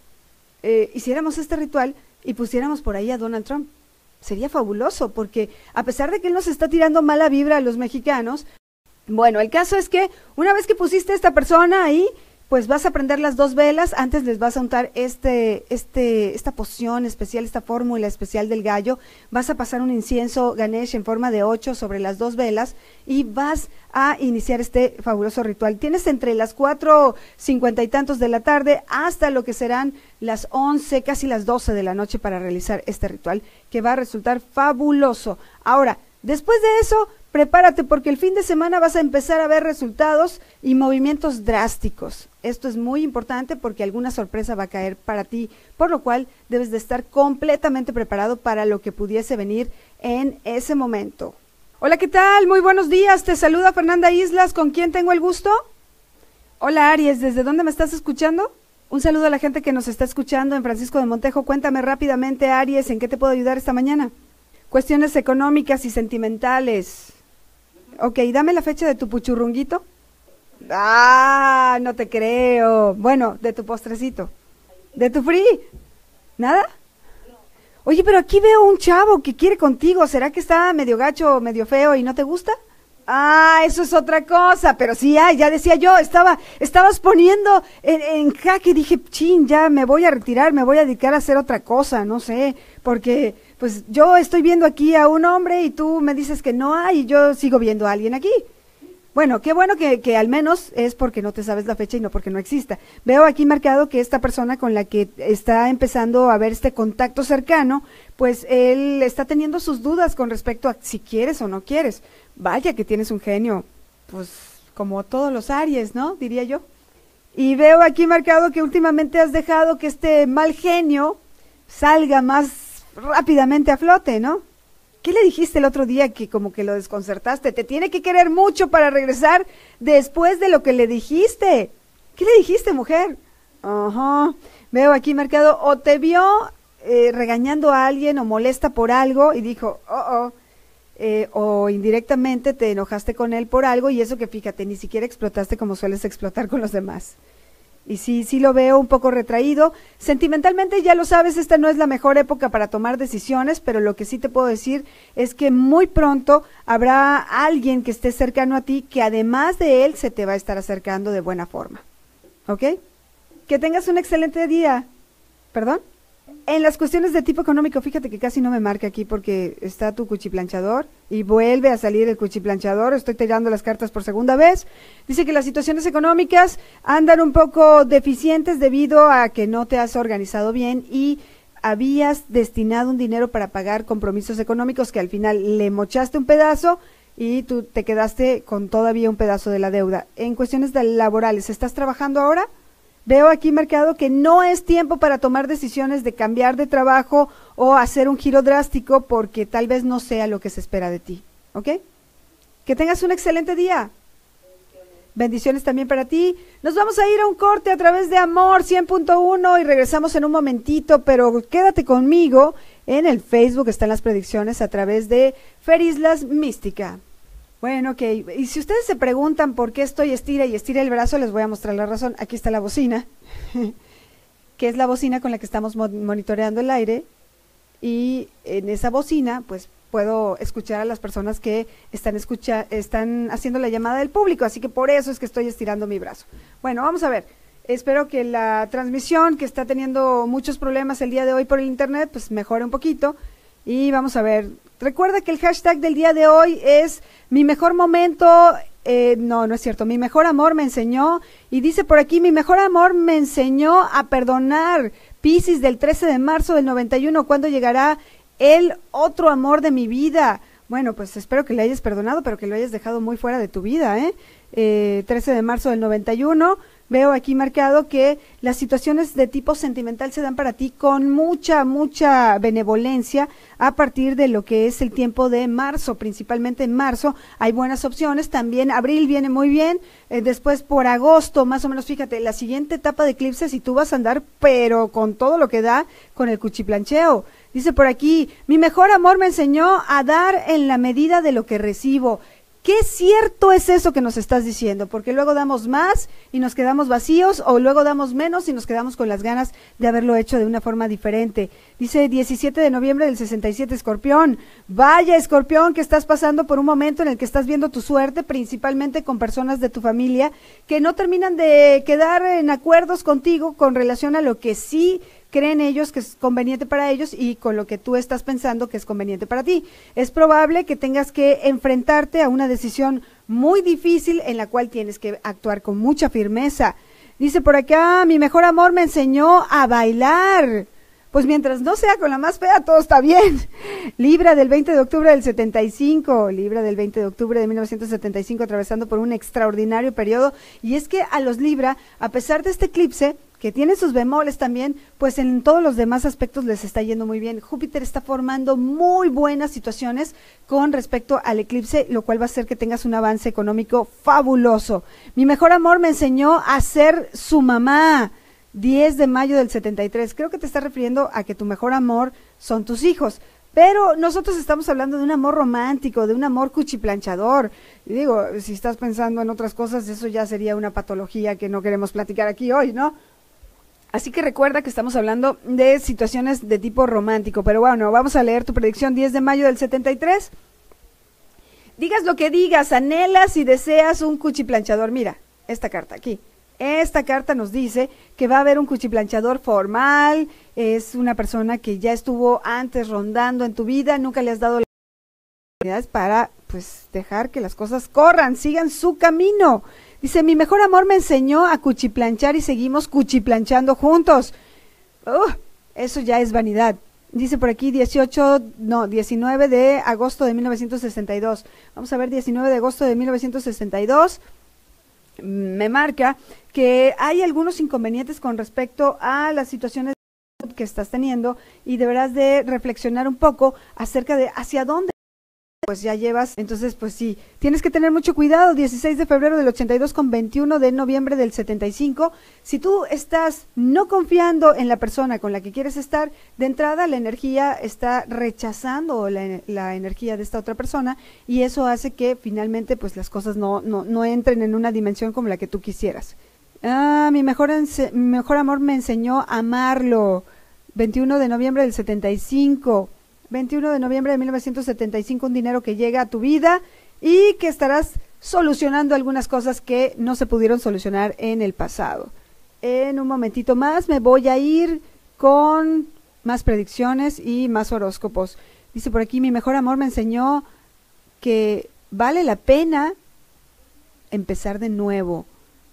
eh, hiciéramos este ritual y pusiéramos por ahí a Donald Trump. Sería fabuloso, porque a pesar de que él nos está tirando mala vibra a los mexicanos, bueno, el caso es que una vez que pusiste a esta persona ahí, pues vas a prender las dos velas, antes les vas a untar este, este, esta poción especial, esta fórmula especial del gallo, vas a pasar un incienso Ganesh en forma de ocho sobre las dos velas y vas a iniciar este fabuloso ritual. Tienes entre las cuatro cincuenta y tantos de la tarde hasta lo que serán las once, casi las doce de la noche para realizar este ritual, que va a resultar fabuloso. Ahora, después de eso, prepárate porque el fin de semana vas a empezar a ver resultados y movimientos drásticos. Esto es muy importante porque alguna sorpresa va a caer para ti, por lo cual debes de estar completamente preparado para lo que pudiese venir en ese momento. Hola, ¿qué tal? Muy buenos días. Te saluda Fernanda Islas. ¿Con quién tengo el gusto? Hola, Aries. ¿Desde dónde me estás escuchando? Un saludo a la gente que nos está escuchando en Francisco de Montejo. Cuéntame rápidamente, Aries, ¿en qué te puedo ayudar esta mañana? Cuestiones económicas y sentimentales. Ok, dame la fecha de tu puchurrunguito. Ah, no te creo. Bueno, de tu postrecito. ¿De tu free? ¿Nada? Oye, pero aquí veo un chavo que quiere contigo. ¿Será que está medio gacho, medio feo y no te gusta? Ah, eso es otra cosa, pero sí, ah, ya decía yo, estaba, estabas poniendo en, en jaque, dije, chin, ya me voy a retirar, me voy a dedicar a hacer otra cosa, no sé, porque pues yo estoy viendo aquí a un hombre y tú me dices que no hay y yo sigo viendo a alguien aquí. Bueno, qué bueno que, que, al menos es porque no te sabes la fecha y no porque no exista. Veo aquí marcado que esta persona con la que está empezando a ver este contacto cercano, pues él está teniendo sus dudas con respecto a si quieres o no quieres. Vaya que tienes un genio, pues como todos los Aries, ¿no? Diría yo. Y veo aquí marcado que últimamente has dejado que este mal genio salga más rápidamente a flote, ¿no? ¿Qué le dijiste el otro día que como que lo desconcertaste? Te tiene que querer mucho para regresar después de lo que le dijiste. ¿Qué le dijiste, mujer? Ajá. Veo aquí marcado, o te vio eh, regañando a alguien o molesta por algo y dijo, oh, oh. Eh, o indirectamente te enojaste con él por algo y eso que fíjate, ni siquiera explotaste como sueles explotar con los demás y sí, sí lo veo un poco retraído. Sentimentalmente, ya lo sabes, esta no es la mejor época para tomar decisiones, pero lo que sí te puedo decir es que muy pronto habrá alguien que esté cercano a ti que además de él se te va a estar acercando de buena forma. ¿Ok? Que tengas un excelente día. ¿Perdón? En las cuestiones de tipo económico, fíjate que casi no me marca aquí porque está tu cuchiplanchador y vuelve a salir el cuchiplanchador. Estoy tirando las cartas por segunda vez. Dice que las situaciones económicas andan un poco deficientes debido a que no te has organizado bien y habías destinado un dinero para pagar compromisos económicos que al final le mochaste un pedazo y tú te quedaste con todavía un pedazo de la deuda. En cuestiones laborales, ¿estás trabajando ahora? Veo aquí marcado que no es tiempo para tomar decisiones de cambiar de trabajo o hacer un giro drástico porque tal vez no sea lo que se espera de ti. ¿Ok? Que tengas un excelente día. Bendiciones también para ti. Nos vamos a ir a un corte a través de Amor 100.1 y regresamos en un momentito, pero quédate conmigo en el Facebook, están las predicciones a través de Ferislas Mística. Bueno, ok. Y si ustedes se preguntan por qué estoy estira y estira el brazo, les voy a mostrar la razón. Aquí está la bocina, (laughs) que es la bocina con la que estamos monitoreando el aire. Y en esa bocina, pues puedo escuchar a las personas que están, escucha están haciendo la llamada del público. Así que por eso es que estoy estirando mi brazo. Bueno, vamos a ver. Espero que la transmisión, que está teniendo muchos problemas el día de hoy por el Internet, pues mejore un poquito. Y vamos a ver. Recuerda que el hashtag del día de hoy es mi mejor momento, eh, no, no es cierto, mi mejor amor me enseñó, y dice por aquí, mi mejor amor me enseñó a perdonar. Piscis del 13 de marzo del 91, ¿cuándo llegará el otro amor de mi vida? Bueno, pues espero que le hayas perdonado, pero que lo hayas dejado muy fuera de tu vida, ¿eh? eh 13 de marzo del 91 veo aquí marcado que las situaciones de tipo sentimental se dan para ti con mucha, mucha benevolencia a partir de lo que es el tiempo de marzo, principalmente en marzo. Hay buenas opciones, también abril viene muy bien, eh, después por agosto, más o menos, fíjate, la siguiente etapa de eclipse, si tú vas a andar, pero con todo lo que da, con el cuchiplancheo. Dice por aquí, mi mejor amor me enseñó a dar en la medida de lo que recibo ¿Qué cierto es eso que nos estás diciendo? Porque luego damos más y nos quedamos vacíos o luego damos menos y nos quedamos con las ganas de haberlo hecho de una forma diferente. Dice 17 de noviembre del 67, Escorpión. Vaya, Escorpión, que estás pasando por un momento en el que estás viendo tu suerte, principalmente con personas de tu familia que no terminan de quedar en acuerdos contigo con relación a lo que sí creen ellos que es conveniente para ellos y con lo que tú estás pensando que es conveniente para ti. Es probable que tengas que enfrentarte a una decisión muy difícil en la cual tienes que actuar con mucha firmeza. Dice por acá, mi mejor amor me enseñó a bailar. Pues mientras no sea con la más fea, todo está bien. (laughs) Libra del 20 de octubre del 75, Libra del 20 de octubre de 1975, atravesando por un extraordinario periodo. Y es que a los Libra, a pesar de este eclipse, que tiene sus bemoles también, pues en todos los demás aspectos les está yendo muy bien. Júpiter está formando muy buenas situaciones con respecto al eclipse, lo cual va a hacer que tengas un avance económico fabuloso. Mi mejor amor me enseñó a ser su mamá. 10 de mayo del 73. Creo que te está refiriendo a que tu mejor amor son tus hijos. Pero nosotros estamos hablando de un amor romántico, de un amor cuchiplanchador. Y digo, si estás pensando en otras cosas, eso ya sería una patología que no queremos platicar aquí hoy, ¿no? Así que recuerda que estamos hablando de situaciones de tipo romántico. Pero bueno, vamos a leer tu predicción 10 de mayo del 73. Digas lo que digas, anhelas y deseas un cuchiplanchador. Mira, esta carta aquí. Esta carta nos dice que va a haber un cuchiplanchador formal, es una persona que ya estuvo antes rondando en tu vida, nunca le has dado las oportunidades para pues dejar que las cosas corran, sigan su camino. Dice, mi mejor amor me enseñó a cuchiplanchar y seguimos cuchiplanchando juntos. eso ya es vanidad. Dice por aquí 18, no, 19 de agosto de 1962. Vamos a ver, 19 de agosto de 1962 me marca que hay algunos inconvenientes con respecto a las situaciones que estás teniendo y deberás de reflexionar un poco acerca de hacia dónde pues ya llevas, entonces pues sí, tienes que tener mucho cuidado, 16 de febrero del 82 con 21 de noviembre del 75, si tú estás no confiando en la persona con la que quieres estar, de entrada la energía está rechazando la, energía de esta otra persona y eso hace que finalmente pues las cosas no, no, no entren en una dimensión como la que tú quisieras. Ah, mi mejor, mejor amor me enseñó a amarlo, 21 de noviembre del 75. 21 de noviembre de 1975, un dinero que llega a tu vida y que estarás solucionando algunas cosas que no se pudieron solucionar en el pasado. En un momentito más me voy a ir con más predicciones y más horóscopos. Dice por aquí, mi mejor amor me enseñó que vale la pena empezar de nuevo.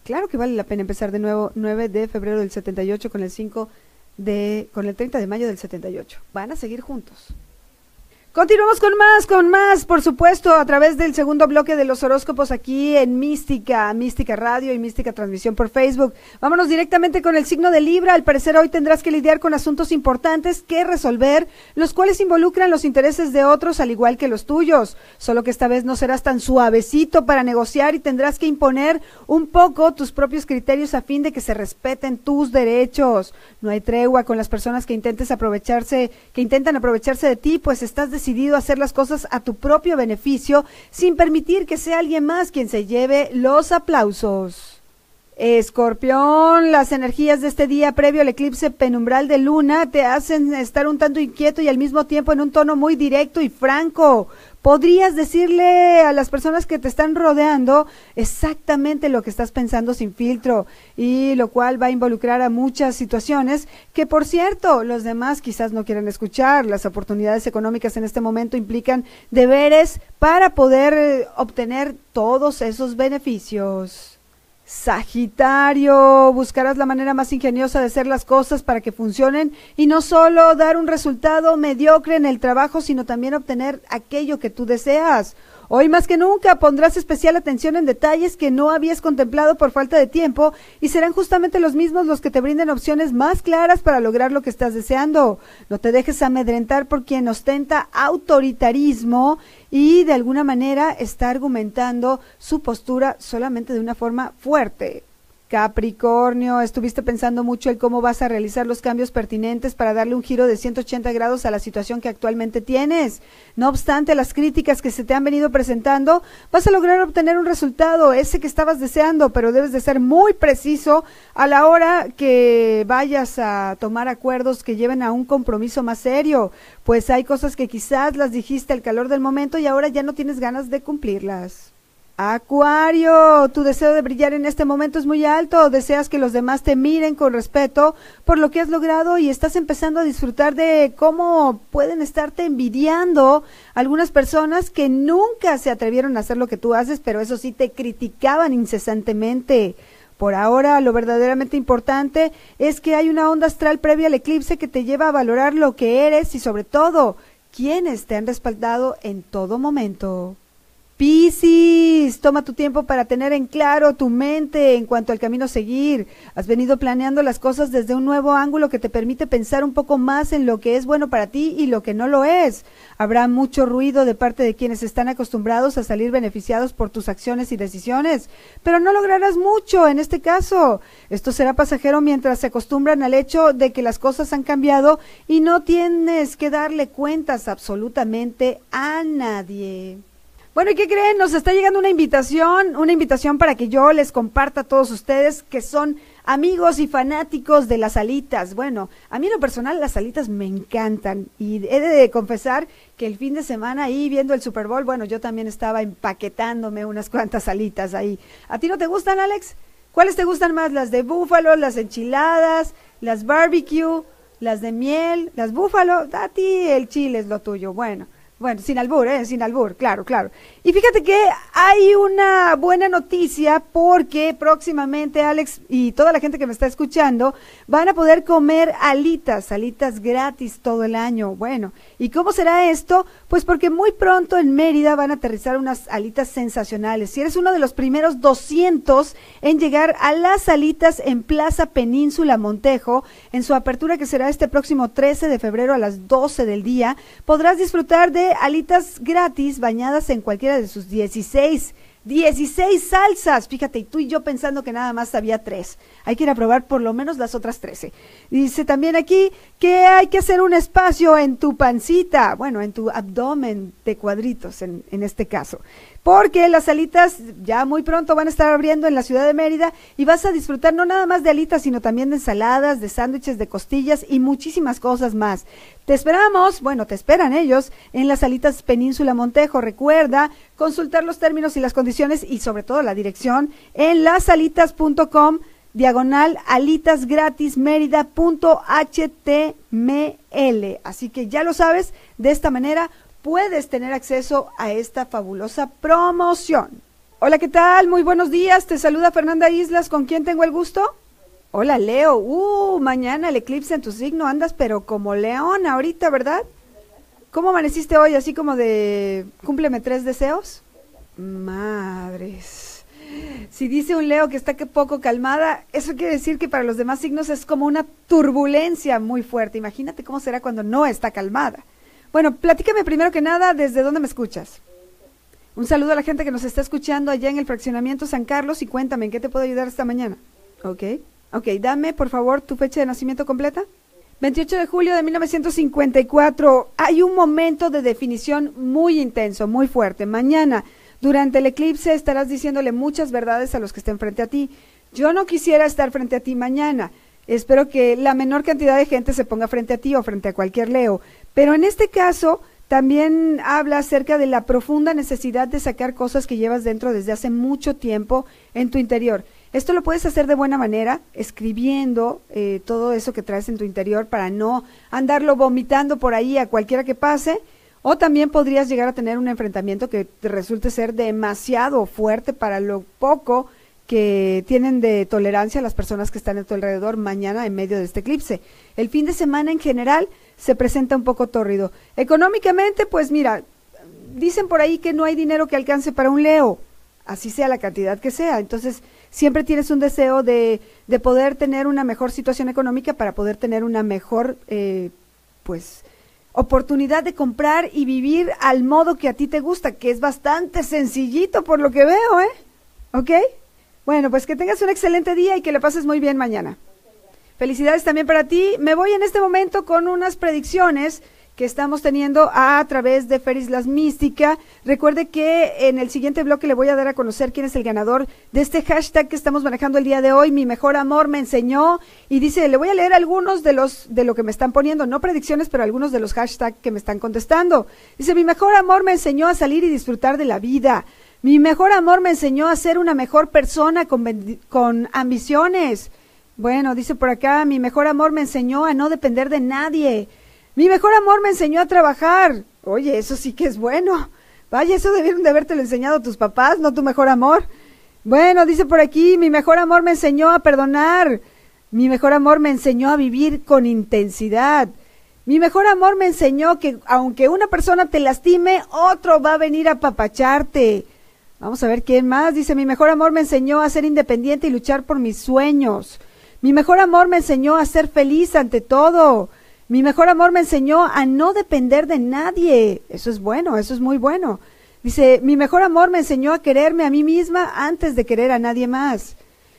Claro que vale la pena empezar de nuevo, 9 de febrero del 78 con el 5 de, con el 30 de mayo del 78. Van a seguir juntos. Continuamos con más, con más, por supuesto, a través del segundo bloque de los horóscopos aquí en Mística, Mística Radio y Mística Transmisión por Facebook. Vámonos directamente con el signo de Libra. Al parecer hoy tendrás que lidiar con asuntos importantes que resolver, los cuales involucran los intereses de otros al igual que los tuyos. Solo que esta vez no serás tan suavecito para negociar y tendrás que imponer un poco tus propios criterios a fin de que se respeten tus derechos. No hay tregua con las personas que intentes aprovecharse, que intentan aprovecharse de ti, pues estás decidido hacer las cosas a tu propio beneficio sin permitir que sea alguien más quien se lleve los aplausos. Escorpión, las energías de este día previo al eclipse penumbral de luna te hacen estar un tanto inquieto y al mismo tiempo en un tono muy directo y franco podrías decirle a las personas que te están rodeando exactamente lo que estás pensando sin filtro y lo cual va a involucrar a muchas situaciones que por cierto los demás quizás no quieren escuchar. Las oportunidades económicas en este momento implican deberes para poder eh, obtener todos esos beneficios. Sagitario, buscarás la manera más ingeniosa de hacer las cosas para que funcionen y no solo dar un resultado mediocre en el trabajo, sino también obtener aquello que tú deseas. Hoy más que nunca pondrás especial atención en detalles que no habías contemplado por falta de tiempo y serán justamente los mismos los que te brinden opciones más claras para lograr lo que estás deseando. No te dejes amedrentar por quien ostenta autoritarismo y de alguna manera está argumentando su postura solamente de una forma fuerte. Capricornio, estuviste pensando mucho en cómo vas a realizar los cambios pertinentes para darle un giro de 180 grados a la situación que actualmente tienes. No obstante las críticas que se te han venido presentando, vas a lograr obtener un resultado, ese que estabas deseando, pero debes de ser muy preciso a la hora que vayas a tomar acuerdos que lleven a un compromiso más serio, pues hay cosas que quizás las dijiste al calor del momento y ahora ya no tienes ganas de cumplirlas. Acuario, tu deseo de brillar en este momento es muy alto, deseas que los demás te miren con respeto por lo que has logrado y estás empezando a disfrutar de cómo pueden estarte envidiando algunas personas que nunca se atrevieron a hacer lo que tú haces, pero eso sí te criticaban incesantemente. Por ahora, lo verdaderamente importante es que hay una onda astral previa al eclipse que te lleva a valorar lo que eres y sobre todo, quienes te han respaldado en todo momento. Piscis, toma tu tiempo para tener en claro tu mente en cuanto al camino a seguir. Has venido planeando las cosas desde un nuevo ángulo que te permite pensar un poco más en lo que es bueno para ti y lo que no lo es. Habrá mucho ruido de parte de quienes están acostumbrados a salir beneficiados por tus acciones y decisiones, pero no lograrás mucho en este caso. Esto será pasajero mientras se acostumbran al hecho de que las cosas han cambiado y no tienes que darle cuentas absolutamente a nadie. Bueno, ¿y qué creen? Nos está llegando una invitación, una invitación para que yo les comparta a todos ustedes que son amigos y fanáticos de las alitas. Bueno, a mí en lo personal las alitas me encantan y he de confesar que el fin de semana ahí viendo el Super Bowl, bueno, yo también estaba empaquetándome unas cuantas alitas ahí. ¿A ti no te gustan, Alex? ¿Cuáles te gustan más? ¿Las de búfalo, las enchiladas, las barbecue, las de miel, las búfalo? A ti el chile es lo tuyo. Bueno. Bueno, sin albur, ¿eh? Sin albur, claro, claro. Y fíjate que hay una buena noticia porque próximamente Alex y toda la gente que me está escuchando van a poder comer alitas, alitas gratis todo el año. Bueno, ¿y cómo será esto? Pues porque muy pronto en Mérida van a aterrizar unas alitas sensacionales. Si eres uno de los primeros 200 en llegar a las alitas en Plaza Península Montejo, en su apertura que será este próximo 13 de febrero a las 12 del día, podrás disfrutar de alitas gratis bañadas en cualquiera de sus 16 16 salsas. Fíjate, y tú y yo pensando que nada más había tres. Hay que ir a probar por lo menos las otras 13. Dice también aquí que hay que hacer un espacio en tu pancita, bueno, en tu abdomen de cuadritos en, en este caso porque las alitas ya muy pronto van a estar abriendo en la ciudad de Mérida y vas a disfrutar no nada más de alitas, sino también de ensaladas, de sándwiches, de costillas y muchísimas cosas más. Te esperamos, bueno, te esperan ellos en las alitas Península Montejo. Recuerda consultar los términos y las condiciones y sobre todo la dirección en lasalitas.com diagonal alitas gratis Así que ya lo sabes, de esta manera puedes tener acceso a esta fabulosa promoción. Hola, ¿qué tal? Muy buenos días. Te saluda Fernanda Islas. ¿Con quién tengo el gusto? Hola, Leo. Uh, mañana el eclipse en tu signo. Andas, pero como león ahorita, ¿verdad? ¿Cómo amaneciste hoy? Así como de cúmpleme tres deseos. Madres. Si dice un Leo que está que poco calmada, eso quiere decir que para los demás signos es como una turbulencia muy fuerte. Imagínate cómo será cuando no está calmada. Bueno, platícame primero que nada desde dónde me escuchas. Un saludo a la gente que nos está escuchando allá en el fraccionamiento San Carlos y cuéntame, ¿en qué te puedo ayudar esta mañana? Ok, ok, dame por favor tu fecha de nacimiento completa. 28 de julio de 1954. Hay un momento de definición muy intenso, muy fuerte. Mañana, durante el eclipse, estarás diciéndole muchas verdades a los que estén frente a ti. Yo no quisiera estar frente a ti mañana. Espero que la menor cantidad de gente se ponga frente a ti o frente a cualquier Leo. Pero en este caso también habla acerca de la profunda necesidad de sacar cosas que llevas dentro desde hace mucho tiempo en tu interior. Esto lo puedes hacer de buena manera, escribiendo eh, todo eso que traes en tu interior para no andarlo vomitando por ahí a cualquiera que pase. O también podrías llegar a tener un enfrentamiento que te resulte ser demasiado fuerte para lo poco que tienen de tolerancia las personas que están a tu alrededor mañana en medio de este eclipse. El fin de semana en general se presenta un poco tórrido. Económicamente, pues mira, dicen por ahí que no hay dinero que alcance para un Leo, así sea la cantidad que sea. Entonces, siempre tienes un deseo de, de poder tener una mejor situación económica para poder tener una mejor, eh, pues, oportunidad de comprar y vivir al modo que a ti te gusta, que es bastante sencillito por lo que veo, ¿eh? ¿Ok? Bueno, pues que tengas un excelente día y que le pases muy bien mañana. Felicidades también para ti. Me voy en este momento con unas predicciones que estamos teniendo a través de Feris Las Mística. Recuerde que en el siguiente bloque le voy a dar a conocer quién es el ganador de este hashtag que estamos manejando el día de hoy. Mi mejor amor me enseñó y dice, le voy a leer algunos de los de lo que me están poniendo, no predicciones, pero algunos de los hashtags que me están contestando. Dice, mi mejor amor me enseñó a salir y disfrutar de la vida. Mi mejor amor me enseñó a ser una mejor persona con, con ambiciones. Bueno, dice por acá, mi mejor amor me enseñó a no depender de nadie. Mi mejor amor me enseñó a trabajar. Oye, eso sí que es bueno. Vaya, eso debieron de habértelo enseñado tus papás, no tu mejor amor. Bueno, dice por aquí, mi mejor amor me enseñó a perdonar. Mi mejor amor me enseñó a vivir con intensidad. Mi mejor amor me enseñó que aunque una persona te lastime, otro va a venir a papacharte. Vamos a ver quién más. Dice, mi mejor amor me enseñó a ser independiente y luchar por mis sueños. Mi mejor amor me enseñó a ser feliz ante todo. Mi mejor amor me enseñó a no depender de nadie. Eso es bueno, eso es muy bueno. Dice, mi mejor amor me enseñó a quererme a mí misma antes de querer a nadie más.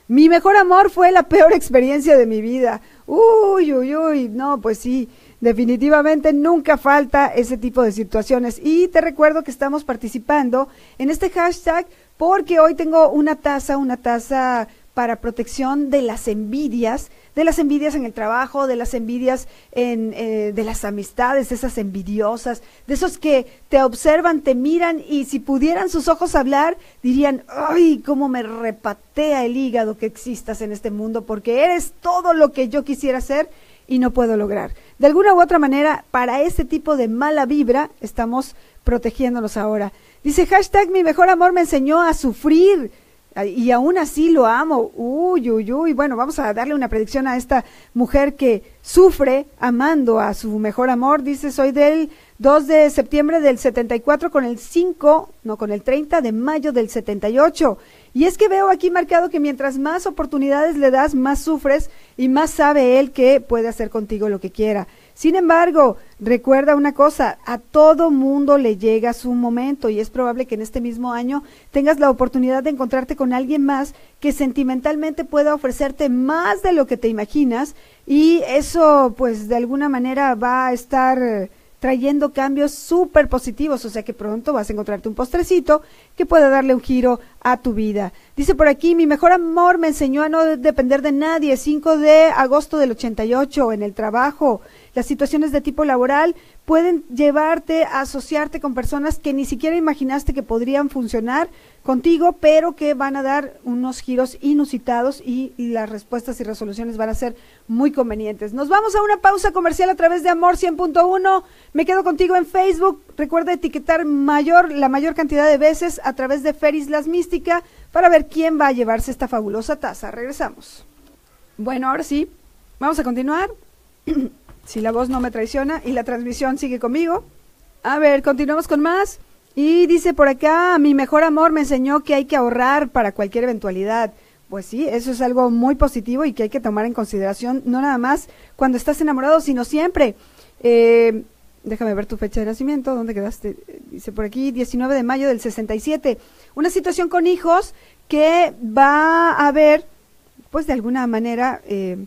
Mi mejor amor fue la peor (laughs) experiencia de mi vida. Uy, uy, uy, no, pues sí, definitivamente nunca falta ese tipo de situaciones. Y te recuerdo que estamos participando en este hashtag porque hoy tengo una taza, una taza para protección de las envidias de las envidias en el trabajo, de las envidias en, eh, de las amistades, esas envidiosas, de esos que te observan, te miran y si pudieran sus ojos hablar, dirían, ay, cómo me repatea el hígado que existas en este mundo, porque eres todo lo que yo quisiera ser y no puedo lograr. De alguna u otra manera, para este tipo de mala vibra, estamos protegiéndonos ahora. Dice hashtag mi mejor amor me enseñó a sufrir y aún así lo amo. Uy, uy, uy. Bueno, vamos a darle una predicción a esta mujer que sufre amando a su mejor amor. Dice, soy del 2 de septiembre del 74 con el 5, no, con el 30 de mayo del 78. Y es que veo aquí marcado que mientras más oportunidades le das, más sufres y más sabe él que puede hacer contigo lo que quiera. Sin embargo, recuerda una cosa, a todo mundo le llega su momento y es probable que en este mismo año tengas la oportunidad de encontrarte con alguien más que sentimentalmente pueda ofrecerte más de lo que te imaginas y eso pues de alguna manera va a estar trayendo cambios súper positivos, o sea que pronto vas a encontrarte un postrecito que pueda darle un giro a tu vida. Dice por aquí, mi mejor amor me enseñó a no depender de nadie, 5 de agosto del 88, en el trabajo. Las situaciones de tipo laboral pueden llevarte a asociarte con personas que ni siquiera imaginaste que podrían funcionar contigo, pero que van a dar unos giros inusitados y, las respuestas y resoluciones van a ser muy convenientes. Nos vamos a una pausa comercial a través de Amor 100.1. Me quedo contigo en Facebook. Recuerda etiquetar mayor, la mayor cantidad de veces a través de Feris Las Mística para ver quién va a llevarse esta fabulosa taza. Regresamos. Bueno, ahora sí, vamos a continuar. (clears throat) si la voz no me traiciona y la transmisión sigue conmigo. A ver, continuamos con más. Y dice por acá, mi mejor amor me enseñó que hay que ahorrar para cualquier eventualidad. Pues sí, eso es algo muy positivo y que hay que tomar en consideración, no nada más cuando estás enamorado, sino siempre. Eh, déjame ver tu fecha de nacimiento, ¿dónde quedaste? Dice por aquí, 19 de mayo del 67. Una situación con hijos que va a haber, pues de alguna manera, eh,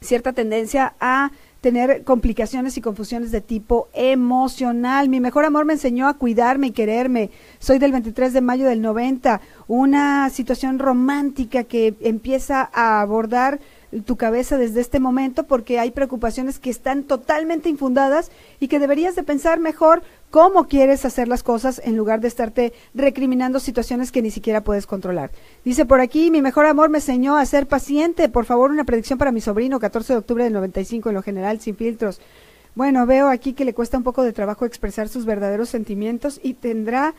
cierta tendencia a tener complicaciones y confusiones de tipo emocional. Mi mejor amor me enseñó a cuidarme y quererme. Soy del 23 de mayo del 90. Una situación romántica que empieza a abordar tu cabeza desde este momento porque hay preocupaciones que están totalmente infundadas y que deberías de pensar mejor cómo quieres hacer las cosas en lugar de estarte recriminando situaciones que ni siquiera puedes controlar. Dice por aquí, mi mejor amor me enseñó a ser paciente. Por favor, una predicción para mi sobrino, 14 de octubre del 95, en lo general, sin filtros. Bueno, veo aquí que le cuesta un poco de trabajo expresar sus verdaderos sentimientos y tendrá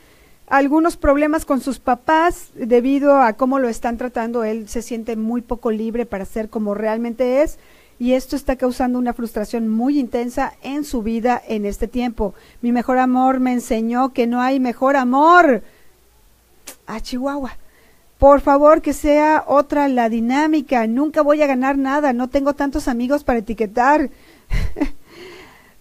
algunos problemas con sus papás debido a cómo lo están tratando. Él se siente muy poco libre para ser como realmente es y esto está causando una frustración muy intensa en su vida en este tiempo. Mi mejor amor me enseñó que no hay mejor amor. A Chihuahua. Por favor, que sea otra la dinámica. Nunca voy a ganar nada. No tengo tantos amigos para etiquetar. (laughs)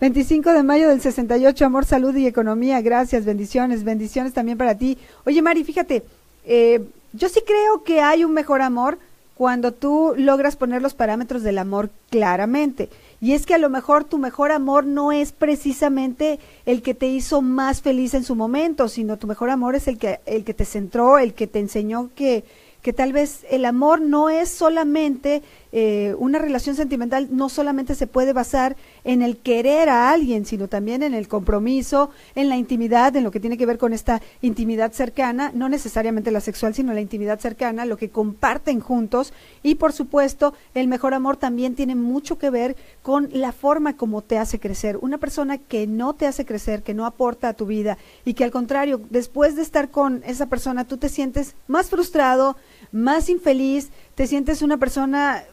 25 de mayo del 68, amor, salud y economía. Gracias, bendiciones, bendiciones también para ti. Oye, Mari, fíjate, eh, Yo sí creo que hay un mejor amor cuando tú logras poner los parámetros del amor claramente. Y es que a lo mejor tu mejor amor no es precisamente el que te hizo más feliz en su momento, sino tu mejor amor es el que, el que te centró, el que te enseñó que, que tal vez el amor no es solamente eh, una relación sentimental, no solamente se puede basar en el querer a alguien, sino también en el compromiso, en la intimidad, en lo que tiene que ver con esta intimidad cercana, no necesariamente la sexual, sino la intimidad cercana, lo que comparten juntos y por supuesto el mejor amor también tiene mucho que ver con la forma como te hace crecer. Una persona que no te hace crecer, que no aporta a tu vida y que al contrario, después de estar con esa persona, tú te sientes más frustrado, más infeliz, te sientes una persona,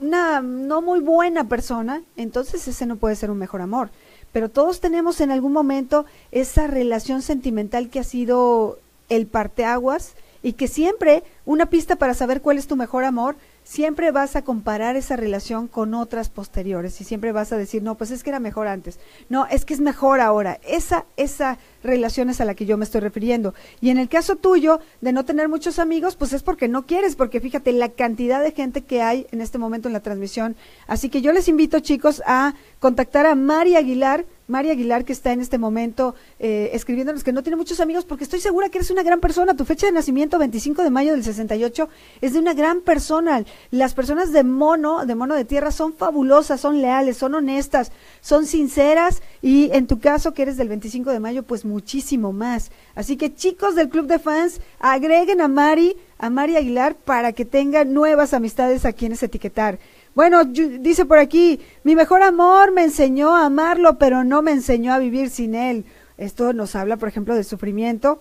una no muy buena persona, entonces ese no puede ser un mejor amor. Pero todos tenemos en algún momento esa relación sentimental que ha sido el parteaguas y que siempre una pista para saber cuál es tu mejor amor siempre vas a comparar esa relación con otras posteriores y siempre vas a decir, no, pues es que era mejor antes. No, es que es mejor ahora. Esa, esa relación es a la que yo me estoy refiriendo. Y en el caso tuyo de no tener muchos amigos, pues es porque no quieres, porque fíjate la cantidad de gente que hay en este momento en la transmisión. Así que yo les invito, chicos, a contactar a Mari Aguilar María Aguilar, que está en este momento eh, escribiéndonos que no tiene muchos amigos, porque estoy segura que eres una gran persona. Tu fecha de nacimiento, 25 de mayo del 68, es de una gran persona. Las personas de mono, de mono de tierra, son fabulosas, son leales, son honestas, son sinceras y en tu caso, que eres del 25 de mayo, pues muchísimo más. Así que chicos del Club de Fans, agreguen a Mari, a Mari Aguilar, para que tenga nuevas amistades a quienes etiquetar. Bueno, dice por aquí, mi mejor amor me enseñó a amarlo, pero no me enseñó a vivir sin él. Esto nos habla, por ejemplo, de sufrimiento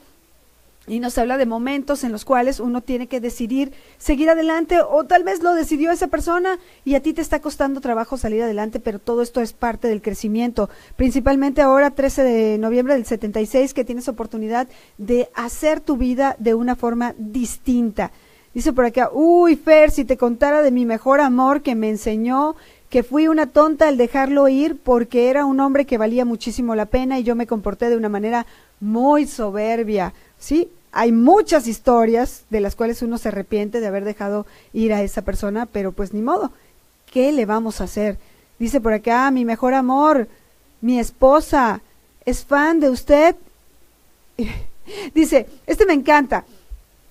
y nos habla de momentos en los cuales uno tiene que decidir seguir adelante o tal vez lo decidió esa persona y a ti te está costando trabajo salir adelante, pero todo esto es parte del crecimiento. Principalmente ahora, 13 de noviembre del 76, que tienes oportunidad de hacer tu vida de una forma distinta. Dice por acá, uy, Fer, si te contara de mi mejor amor que me enseñó que fui una tonta al dejarlo ir porque era un hombre que valía muchísimo la pena y yo me comporté de una manera muy soberbia. Sí, hay muchas historias de las cuales uno se arrepiente de haber dejado ir a esa persona, pero pues ni modo. ¿Qué le vamos a hacer? Dice por acá, mi mejor amor, mi esposa, es fan de usted. (laughs) Dice, este me encanta.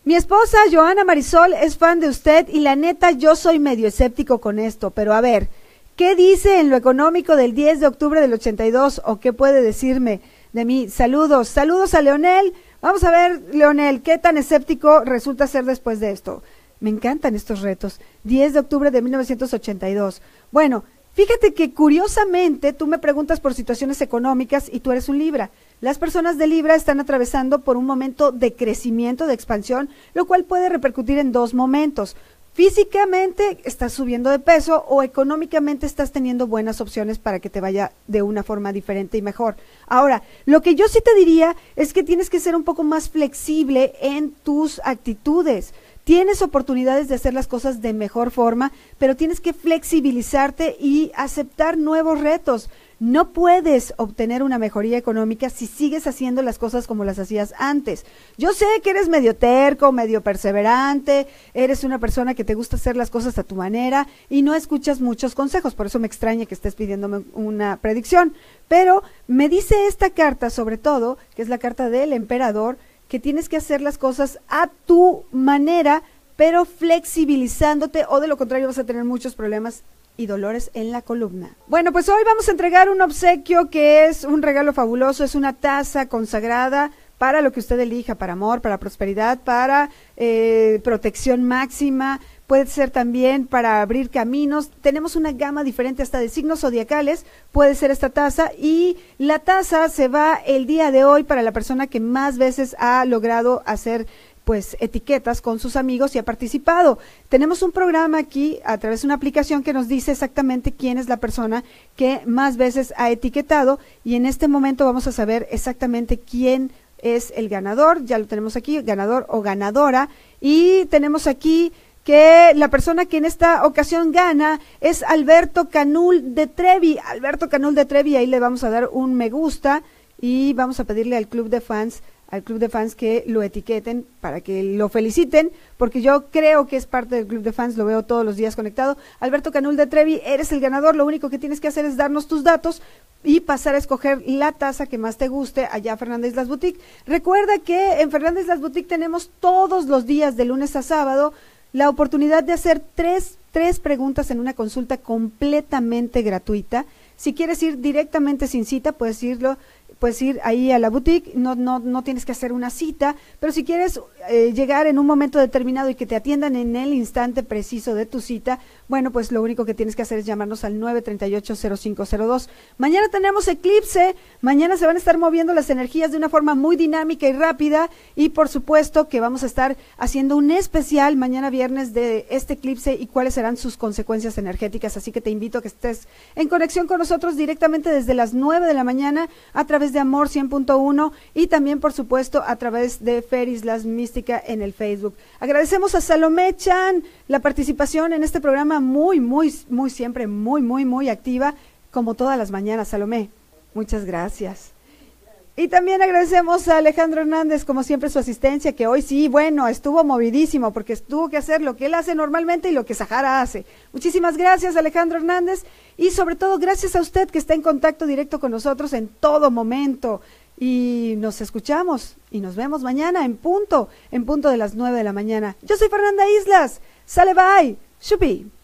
Mi esposa, Joana Marisol, es fan de usted y la neta yo soy medio escéptico con esto, pero a ver, ¿qué dice en lo económico del 10 de octubre del 82 o qué puede decirme de mí? Saludos, saludos a Leonel. Vamos a ver, Leonel, ¿qué tan escéptico resulta ser después de esto? Me encantan estos retos. 10 de octubre de 1982. Bueno, fíjate que curiosamente tú me preguntas por situaciones económicas y tú eres un Libra. Las personas de Libra están atravesando por un momento de crecimiento, de expansión, lo cual puede repercutir en dos momentos. Físicamente estás subiendo de peso o económicamente estás teniendo buenas opciones para que te vaya de una forma diferente y mejor. Ahora, lo que yo sí te diría es que tienes que ser un poco más flexible en tus actitudes. Tienes oportunidades de hacer las cosas de mejor forma, pero tienes que flexibilizarte y aceptar nuevos retos. No puedes obtener una mejoría económica si sigues haciendo las cosas como las hacías antes. Yo sé que eres medio terco, medio perseverante, eres una persona que te gusta hacer las cosas a tu manera y no escuchas muchos consejos, por eso me extraña que estés pidiéndome una predicción. Pero me dice esta carta, sobre todo, que es la carta del emperador, que tienes que hacer las cosas a tu manera, pero flexibilizándote o de lo contrario vas a tener muchos problemas y dolores en la columna. Bueno, pues hoy vamos a entregar un obsequio que es un regalo fabuloso, es una taza consagrada para lo que usted elija, para amor, para prosperidad, para eh, protección máxima, puede ser también para abrir caminos. Tenemos una gama diferente hasta de signos zodiacales, puede ser esta taza y la taza se va el día de hoy para la persona que más veces ha logrado hacer pues etiquetas con sus amigos y ha participado. Tenemos un programa aquí a través de una aplicación que nos dice exactamente quién es la persona que más veces ha etiquetado y en este momento vamos a saber exactamente quién es el ganador, ya lo tenemos aquí, ganador o ganadora y tenemos aquí que la persona que en esta ocasión gana es Alberto Canul de Trevi. Alberto Canul de Trevi, ahí le vamos a dar un me gusta y vamos a pedirle al club de fans al club de fans que lo etiqueten para que lo feliciten, porque yo creo que es parte del club de fans, lo veo todos los días conectado. Alberto Canul de Trevi, eres el ganador, lo único que tienes que hacer es darnos tus datos y pasar a escoger la taza que más te guste allá Fernández Las Boutique. Recuerda que en Fernández Las Boutique tenemos todos los días de lunes a sábado la oportunidad de hacer tres, tres preguntas en una consulta completamente gratuita. Si quieres ir directamente sin cita, puedes irlo puedes ir ahí a la boutique, no, no, no tienes que hacer una cita, pero si quieres eh, llegar en un momento determinado y que te atiendan en el instante preciso de tu cita, bueno, pues lo único que tienes que hacer es llamarnos al 938-0502. Mañana tenemos eclipse, mañana se van a estar moviendo las energías de una forma muy dinámica y rápida y por supuesto que vamos a estar haciendo un especial mañana viernes de este eclipse y cuáles serán sus consecuencias energéticas, así que te invito a que estés en conexión con nosotros directamente desde las 9 de la mañana a través de Amor 100.1 y también, por supuesto, a través de Feris Las Mística en el Facebook. Agradecemos a Salomé Chan la participación en este programa muy, muy, muy siempre, muy, muy, muy activa, como todas las mañanas, Salomé. Muchas gracias. Y también agradecemos a Alejandro Hernández, como siempre, su asistencia, que hoy sí, bueno, estuvo movidísimo, porque tuvo que hacer lo que él hace normalmente y lo que Sahara hace. Muchísimas gracias, Alejandro Hernández, y sobre todo gracias a usted que está en contacto directo con nosotros en todo momento. Y nos escuchamos y nos vemos mañana en punto, en punto de las nueve de la mañana. Yo soy Fernanda Islas. Sale bye. Shupi.